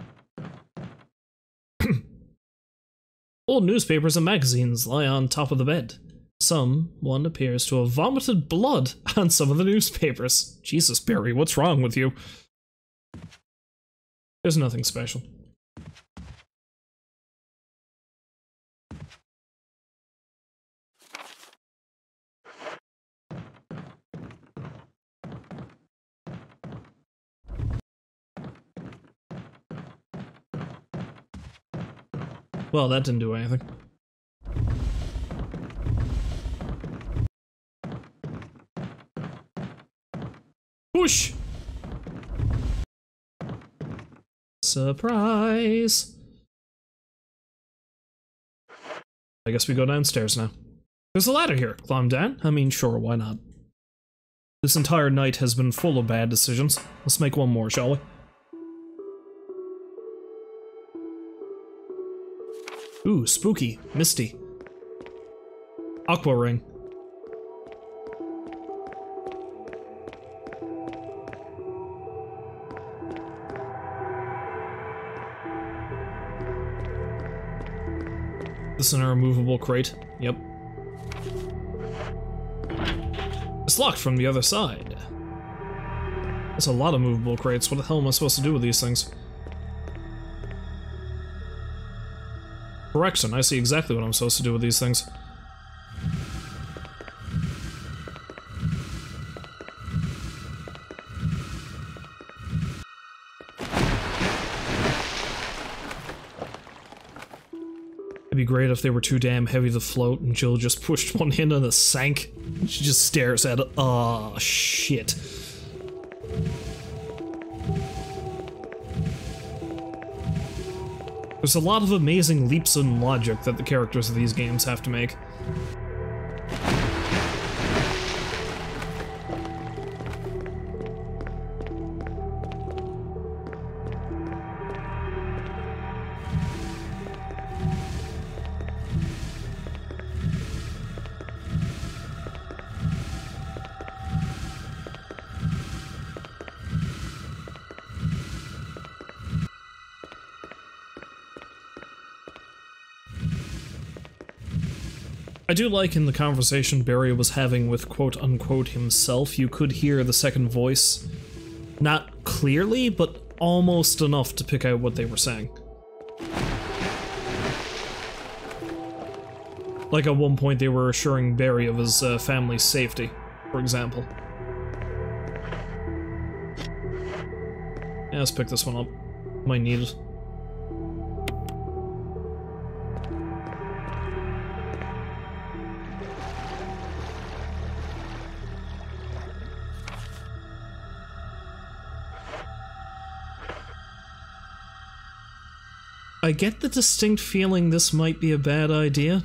Old newspapers and magazines lie on top of the bed. Some one appears to have vomited blood (laughs) on some of the newspapers. Jesus, Barry, what's wrong with you? There's nothing special. Well, that didn't do anything. Push! Surprise! I guess we go downstairs now. There's a ladder here. Climb down? I mean, sure, why not? This entire night has been full of bad decisions. Let's make one more, shall we? Ooh, spooky. Misty. Aqua ring. This is a removable crate. Yep. It's locked from the other side. That's a lot of movable crates. What the hell am I supposed to do with these things? Correction, I see exactly what I'm supposed to do with these things. It'd be great if they were too damn heavy to float and Jill just (laughs) pushed one in and it sank. She just stares at it. Oh, shit. There's a lot of amazing leaps in logic that the characters of these games have to make. I do like in the conversation Barry was having with quote unquote himself, you could hear the second voice. Not clearly, but almost enough to pick out what they were saying. Like at one point they were assuring Barry of his uh, family's safety, for example. Yeah, let's pick this one up. Might need it. I get the distinct feeling this might be a bad idea.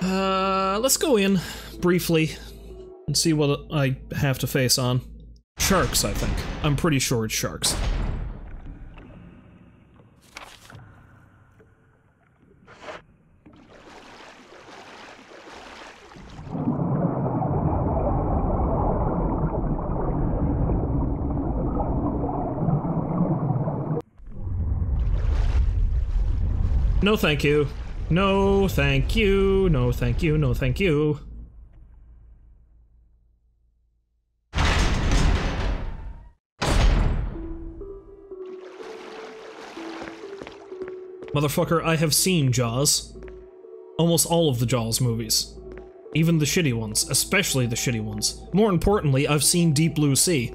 Uh, let's go in briefly and see what I have to face on. Sharks, I think. I'm pretty sure it's sharks. No thank you. No thank you. No thank you. No thank you. Motherfucker, I have seen Jaws. Almost all of the Jaws movies. Even the shitty ones, especially the shitty ones. More importantly, I've seen Deep Blue Sea.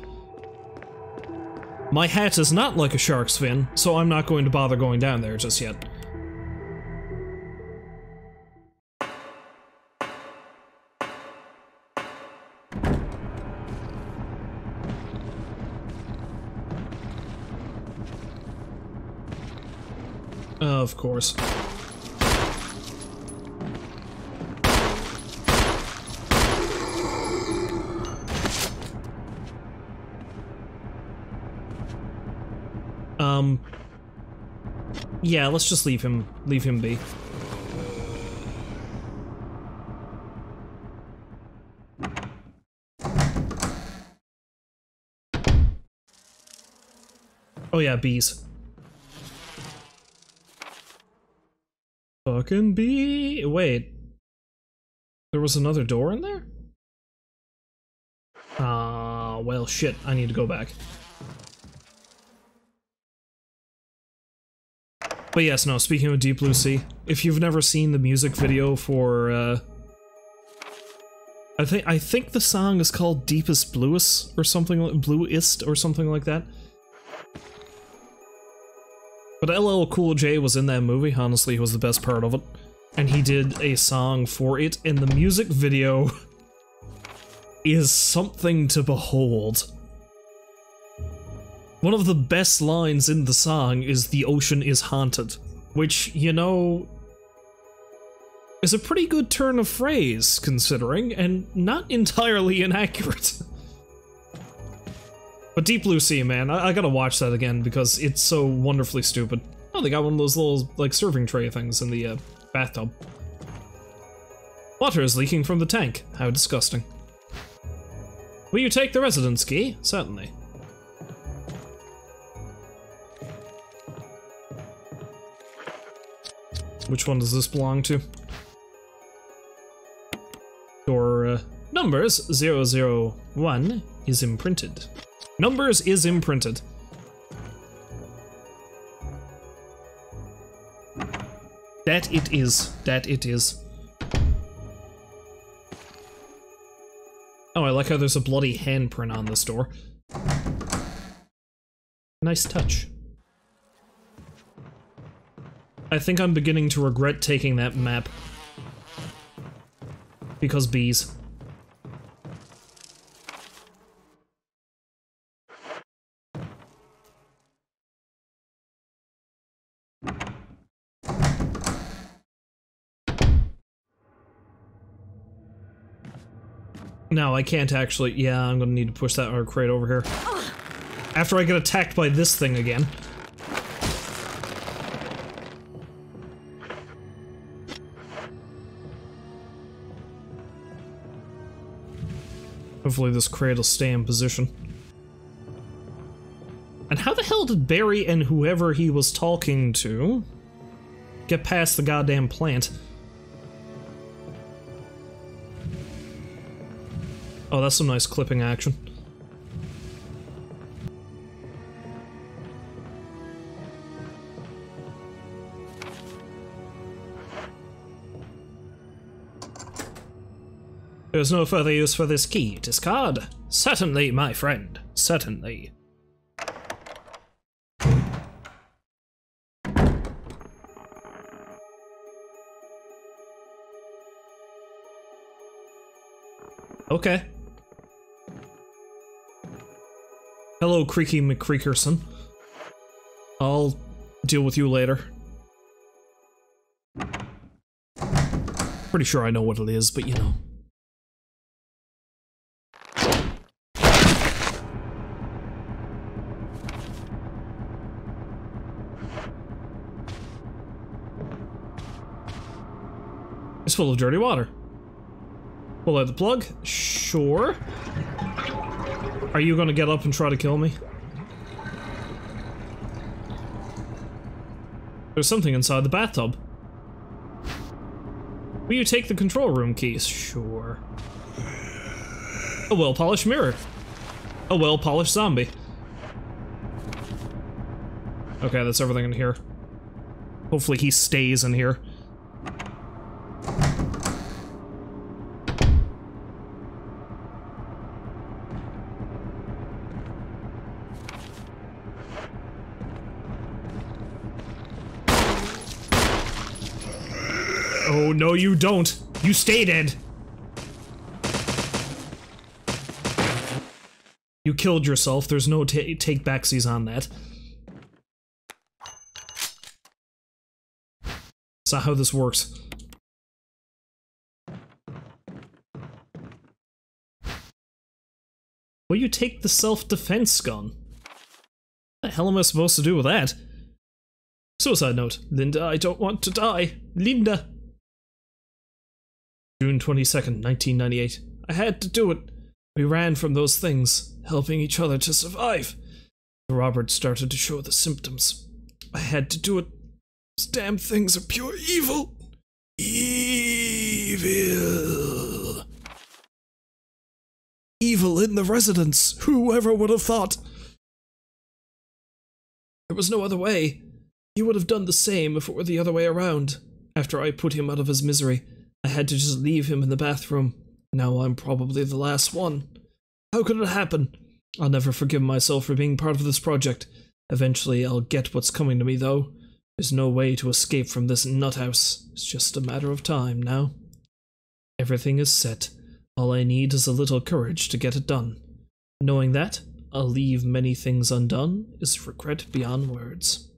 My hat is not like a shark's fin, so I'm not going to bother going down there just yet. Of course. Um. Yeah, let's just leave him. Leave him be. Oh yeah, bees. Fucking bee. Wait. There was another door in there? Ah, uh, well, shit. I need to go back. But yes, no, speaking of Deep Blue Sea, if you've never seen the music video for, uh... I think I think the song is called Deepest Bluest or something like Bluest or something like that. But LL Cool J was in that movie, honestly, he was the best part of it. And he did a song for it, and the music video (laughs) is something to behold. One of the best lines in the song is the ocean is haunted, which, you know, is a pretty good turn of phrase, considering, and not (laughs) entirely inaccurate. But Deep Blue Sea, man, I, I, gotta watch that again because it's so wonderfully stupid. Oh, they got one of those little, like, serving tray things in the uh, bathtub. Water is leaking from the tank. How disgusting. Will you take the residence key? Certainly. Which one does this belong to? Door uh, numbers 001 is imprinted. Numbers is imprinted. That it is. That it is. Oh, I like how there's a bloody handprint on this door. Nice touch. I think I'm beginning to regret taking that map. because bees. No, I can't actually. Yeah, I'm gonna need to push that crate over here. After I get attacked by this thing again. Hopefully this crate will stay in position. And how the hell did Barry and whoever he was talking to get past the goddamn plant? Oh, that's some nice clipping action. There's no further use for this key. Discard? Certainly, my friend. Certainly. Okay. Hello, Creaky McCreakerson. I'll deal with you later. Pretty sure I know what it is, but you know. It's full of dirty water. Pull out the plug? Sure. Are you gonna get up and try to kill me? There's something inside the bathtub. Will you take the control room keys? Sure. A well-polished mirror. A well-polished zombie. Okay, that's everything in here. Hopefully he stays in here. Oh, no you don't. You stay dead. You killed yourself. There's no ta take backsies on that. That's not how this works. Will you take the self-defense gun? What the hell am I supposed to do with that? Suicide note. Linda, I don't want to die. Linda. June 22nd, 1998. I had to do it. We ran from those things, helping each other to survive. Robert started to show the symptoms. I had to do it. Those damn things are pure evil. Evil. Evil in the residence. Whoever would have thought? There was no other way. He would have done the same if it were the other way around. After I put him out of his misery, I had to just leave him in the bathroom. Now I'm probably the last one. How could it happen? I'll never forgive myself for being part of this project. Eventually, I'll get what's coming to me, though. There's no way to escape from this nuthouse. It's just a matter of time now. Everything is set. All I need is a little courage to get it done. Knowing that, I'll leave many things undone is regret beyond words.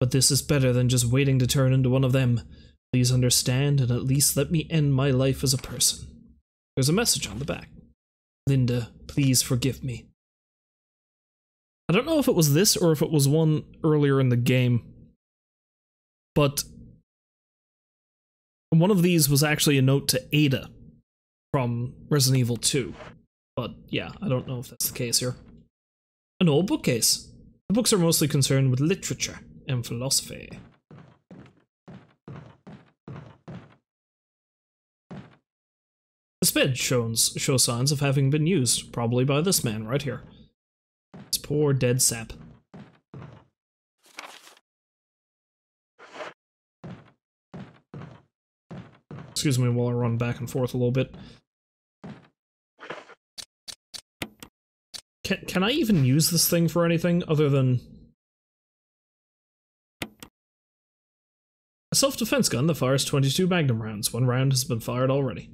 But this is better than just waiting to turn into one of them. Please understand and at least let me end my life as a person. There's a message on the back. Linda, please forgive me. I don't know if it was this or if it was one earlier in the game, but one of these was actually a note to Ada from Resident Evil 2. But yeah, I don't know if that's the case here. An old bookcase. The books are mostly concerned with literature and philosophy. The bed shows, show signs of having been used, probably by this man right here. This poor dead sap. Excuse me while I run back and forth a little bit. Can, can I even use this thing for anything other than... A self-defense gun that fires 22 magnum rounds. One round has been fired already.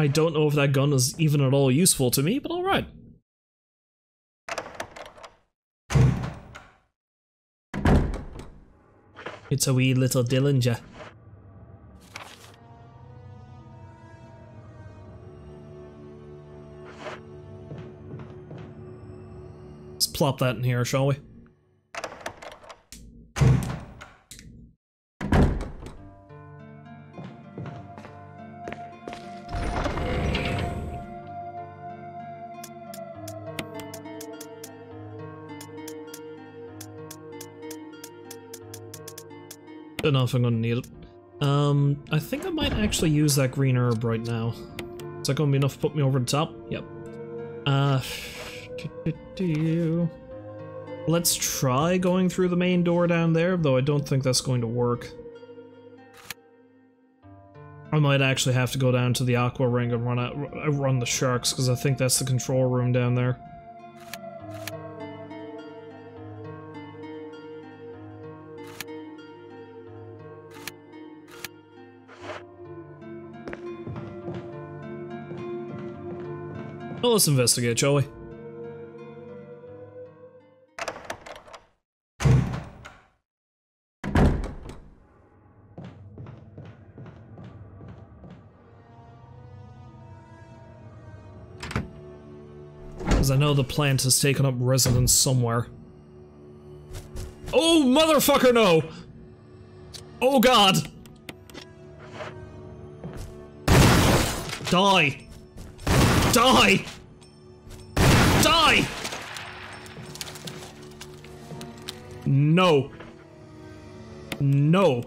I don't know if that gun is even at all useful to me, but alright. It's a wee little Dillinger. Let's plop that in here, shall we? If I'm gonna need it. Um, I think I might actually use that green herb right now. Is that gonna be enough to put me over the top? Yep. Uh, (sniffs) let's try going through the main door down there, though I don't think that's going to work. I might actually have to go down to the aqua ring and run out, run the sharks, because I think that's the control room down there. Let's investigate, shall we? Because I know the plant has taken up residence somewhere. Oh, motherfucker, no! Oh, God! Die! Die! Die! No. No.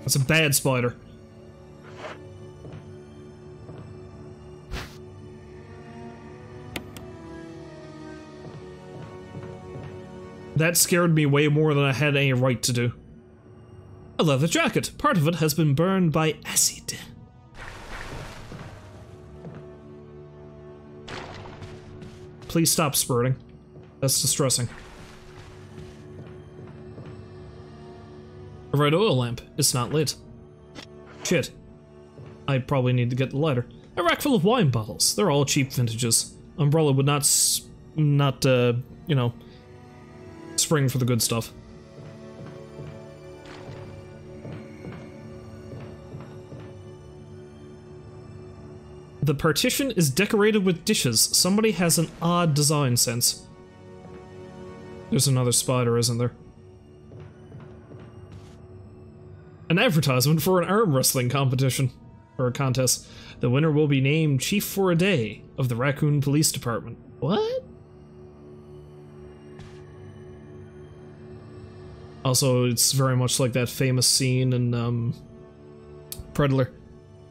That's a bad spider. That scared me way more than I had any right to do. A leather jacket. Part of it has been burned by acid. Please stop spurting. That's distressing. A red oil lamp. It's not lit. Shit. I probably need to get the lighter. A rack full of wine bottles. They're all cheap vintages. Umbrella would not not, uh, you know, spring for the good stuff. The partition is decorated with dishes. Somebody has an odd design sense. There's another spider, isn't there? An advertisement for an arm wrestling competition. Or a contest. The winner will be named Chief for a Day of the Raccoon Police Department. What? Also, it's very much like that famous scene in, um, Predator.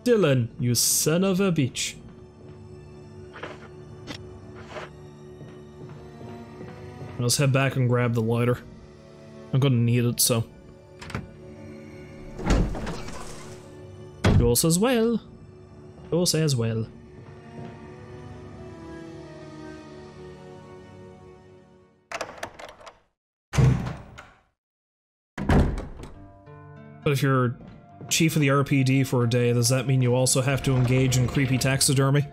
Dillon, you son of a bitch. Let's head back and grab the lighter. I'm gonna need it, so. Joel says well. Joel says well. But if you're chief of the RPD for a day, does that mean you also have to engage in creepy taxidermy?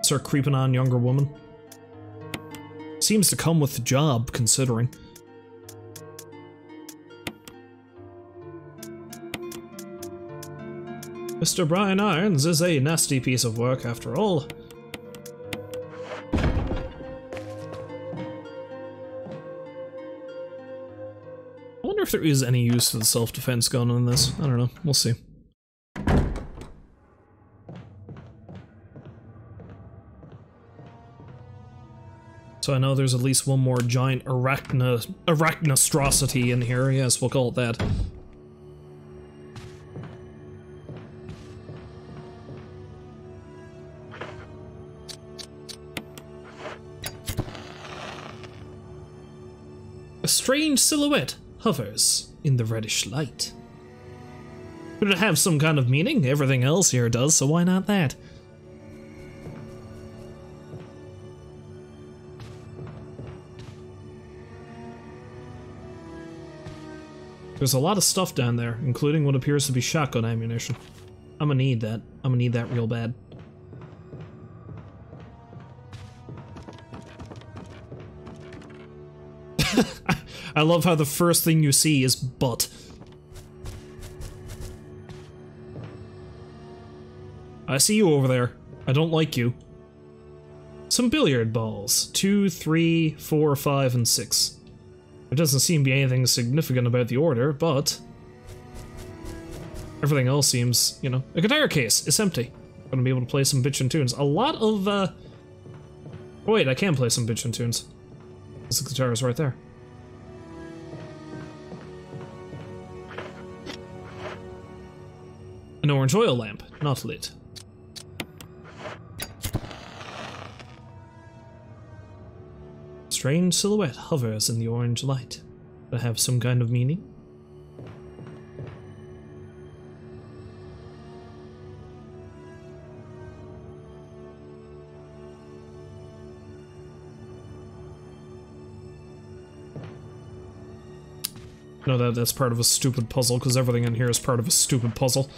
Start creeping on younger women? Seems to come with the job, considering. Mr. Brian Irons is a nasty piece of work after all. I wonder if there is any use for the self-defense gun in this. I don't know. We'll see. So I know there's at least one more giant arachna arachnostrosity in here. Yes, we'll call it that. Strange silhouette hovers in the reddish light. Could it have some kind of meaning? Everything else here does, so why not that? There's a lot of stuff down there, including what appears to be shotgun ammunition. I'm gonna need that. I'm gonna need that real bad. I love how the first thing you see is butt. I see you over there. I don't like you. Some billiard balls. Two, three, four, five, and six. There doesn't seem to be anything significant about the order, but... Everything else seems, you know... A guitar case. It's empty. Gonna be able to play some bitchin' tunes. A lot of, uh... Wait, I can play some bitchin' tunes. This guitar is right there. An orange oil lamp, not lit. Strange silhouette hovers in the orange light. That have some kind of meaning? No, that that's part of a stupid puzzle, because everything in here is part of a stupid puzzle.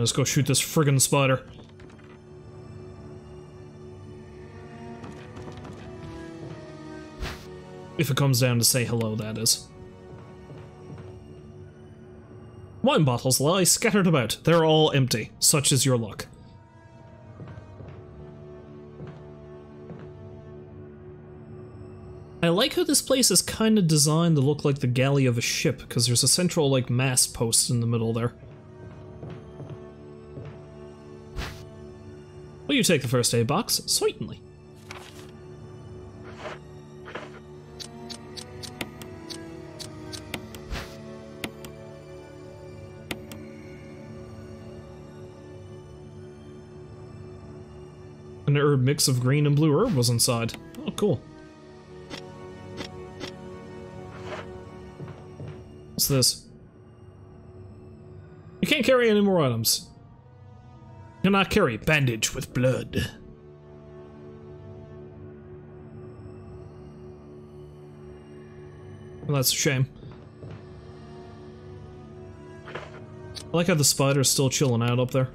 Let's go shoot this friggin' spider. If it comes down to say hello, that is. Wine bottles lie scattered about. They're all empty. Such is your luck. I like how this place is kind of designed to look like the galley of a ship, because there's a central, like, mast post in the middle there. You take the first aid box? Certainly. An herb mix of green and blue herb was inside. Oh, cool. What's this? You can't carry any more items. Cannot carry bandage with blood. Well, that's a shame. I like how the spider's still chilling out up there.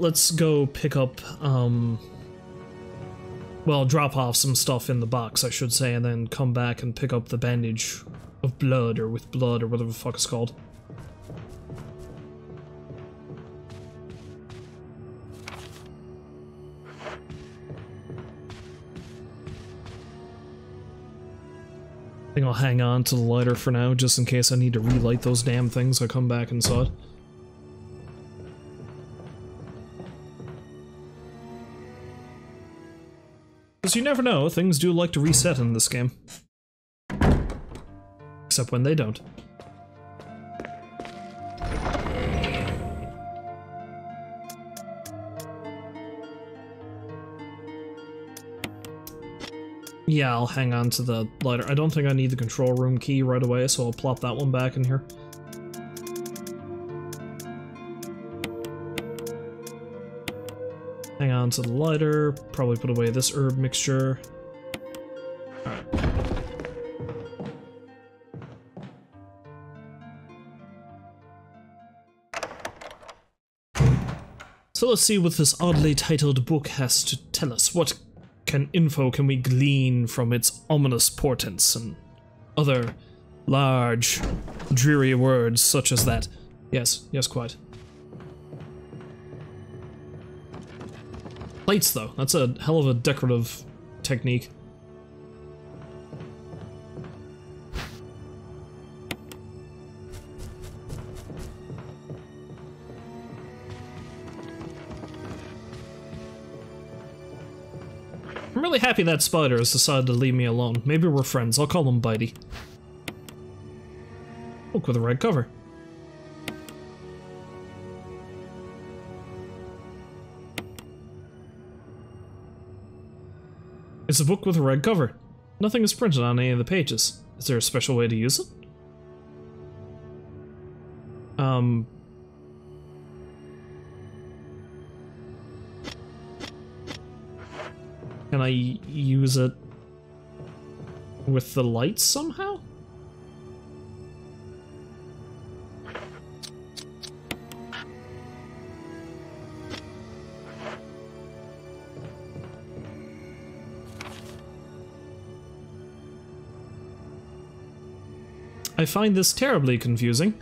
Let's go pick up, um... Well, drop off some stuff in the box, I should say, and then come back and pick up the bandage of blood, or with blood, or whatever the fuck it's called. I think I'll hang on to the lighter for now, just in case I need to relight those damn things I come back inside. Because you never know, things do like to reset in this game. Except when they don't. Yeah, I'll hang on to the lighter. I don't think I need the control room key right away, so I'll plop that one back in here. On to the lighter, probably put away this herb mixture. So let's see what this oddly titled book has to tell us. What can info can we glean from its ominous portents and other large, dreary words such as that? Yes, yes, quite. Plates, though. That's a hell of a decorative technique. I'm really happy that spider has decided to leave me alone. Maybe we're friends. I'll call him Bitey. Book with a red cover. It's a book with a red cover. Nothing is printed on any of the pages. Is there a special way to use it? Um... Can I use it with the lights somehow? I find this terribly confusing.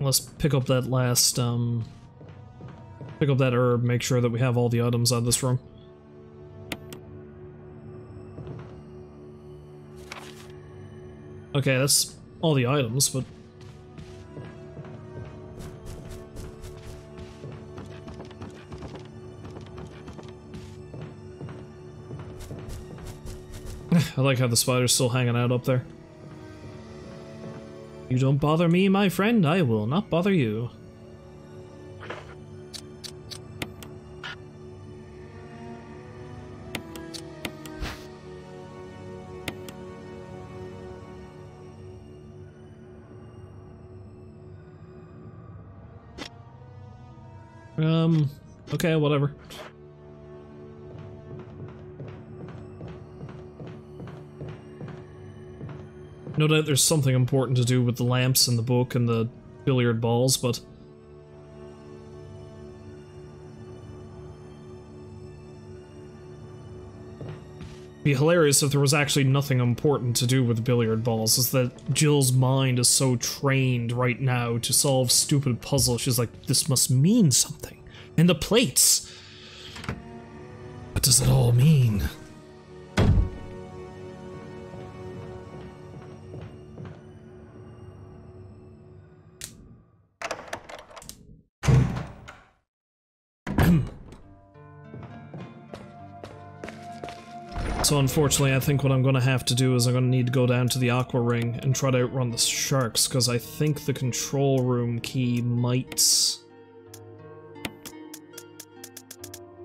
Let's pick up that last, um... Pick up that herb, make sure that we have all the items on this room. Okay, that's all the items, but... I like how the spider's still hanging out up there. You don't bother me, my friend, I will not bother you. Um, okay, whatever. No doubt there's something important to do with the lamps and the book and the billiard balls, but... It'd be hilarious if there was actually nothing important to do with billiard balls, is that Jill's mind is so trained right now to solve stupid puzzles, she's like, this must mean something. And the plates! What does it all mean? So unfortunately, I think what I'm going to have to do is I'm going to need to go down to the Aqua Ring and try to outrun the sharks, because I think the control room key might...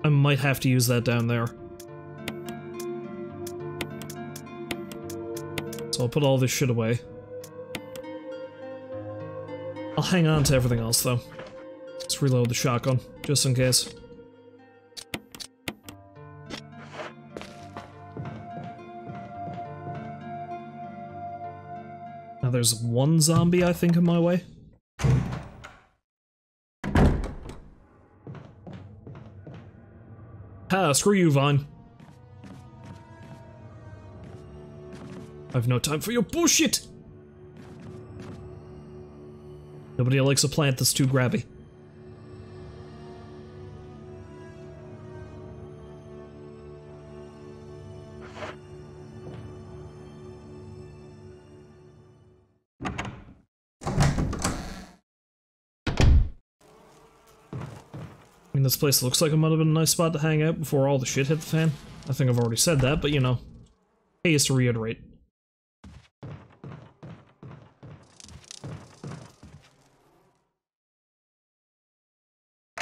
I might have to use that down there. So I'll put all this shit away. I'll hang on to everything else, though. Let's reload the shotgun, just in case. Now there's one zombie, I think, in my way. Ah, screw you, Vaughn. I've no time for your bullshit! Nobody likes a plant that's too grabby. This place looks like it might have been a nice spot to hang out before all the shit hit the fan. I think I've already said that, but you know, pays to reiterate.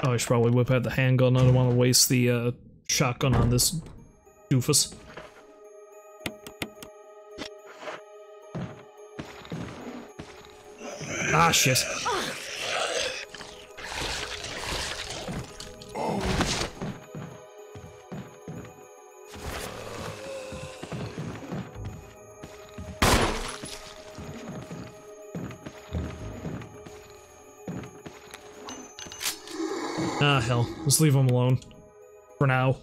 Oh, I should probably whip out the handgun. I don't want to waste the uh, shotgun on this doofus. Ah, shit. Hell. Let's leave him alone. For now.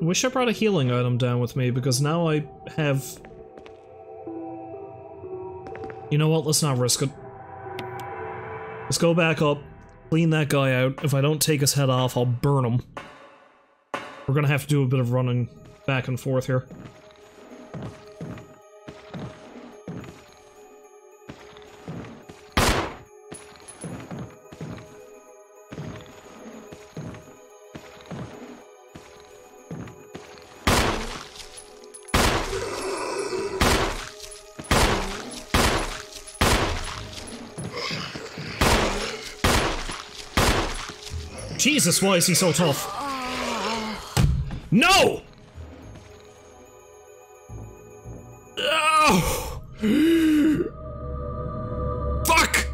Wish I brought a healing item down with me, because now I have... You know what? Let's not risk it. Let's go back up, clean that guy out. If I don't take his head off, I'll burn him. We're gonna have to do a bit of running back and forth here. Jesus, why is he so tough? No! Oh! Fuck!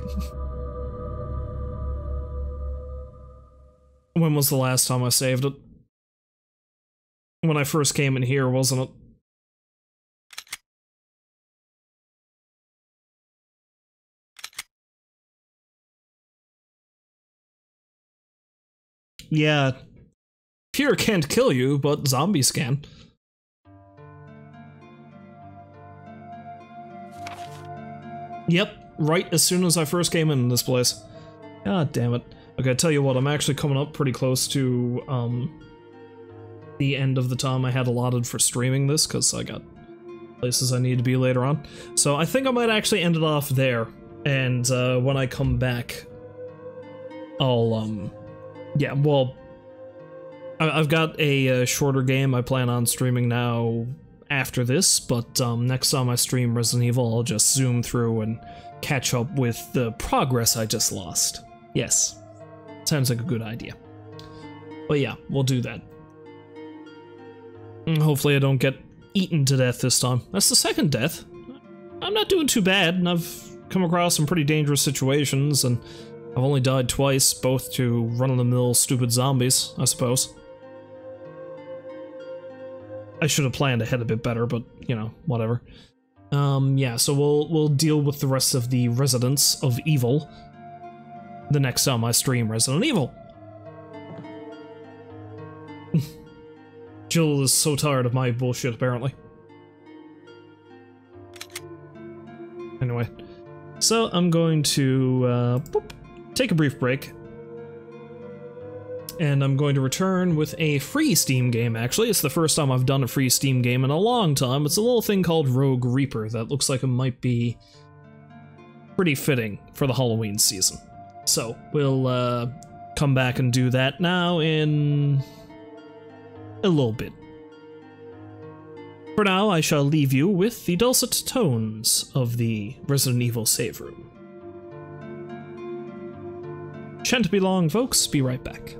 When was the last time I saved it? When I first came in here, wasn't it? Yeah. Fear can't kill you, but zombies can. Yep, right as soon as I first came in this place. God damn it. Okay, I tell you what, I'm actually coming up pretty close to, um, the end of the time I had allotted for streaming this, because I got places I need to be later on. So I think I might actually end it off there, and, uh, when I come back, I'll, um, yeah, well, I've got a, uh shorter game I plan on streaming now after this, but um, next time I stream Resident Evil, I'll just zoom through and catch up with the progress I just lost. Yes, sounds like a good idea. But yeah, we'll do that. And hopefully I don't get eaten to death this time. That's the second death. I'm not doing too bad, and I've come across some pretty dangerous situations, and I've only died twice, both to run-of-the-mill stupid zombies, I suppose. I should have planned ahead a bit better, but you know, whatever. Um, yeah, so we'll we'll deal with the rest of the residents of evil the next time I stream Resident Evil. (laughs) Jill is so tired of my bullshit, apparently. Anyway, so I'm going to uh, boop, take a brief break, and I'm going to return with a free Steam game, actually. It's the first time I've done a free Steam game in a long time. It's a little thing called Rogue Reaper that looks like it might be pretty fitting for the Halloween season. So, we'll uh, come back and do that now in a little bit. For now, I shall leave you with the dulcet tones of the Resident Evil save room. Shan't be long, folks. Be right back.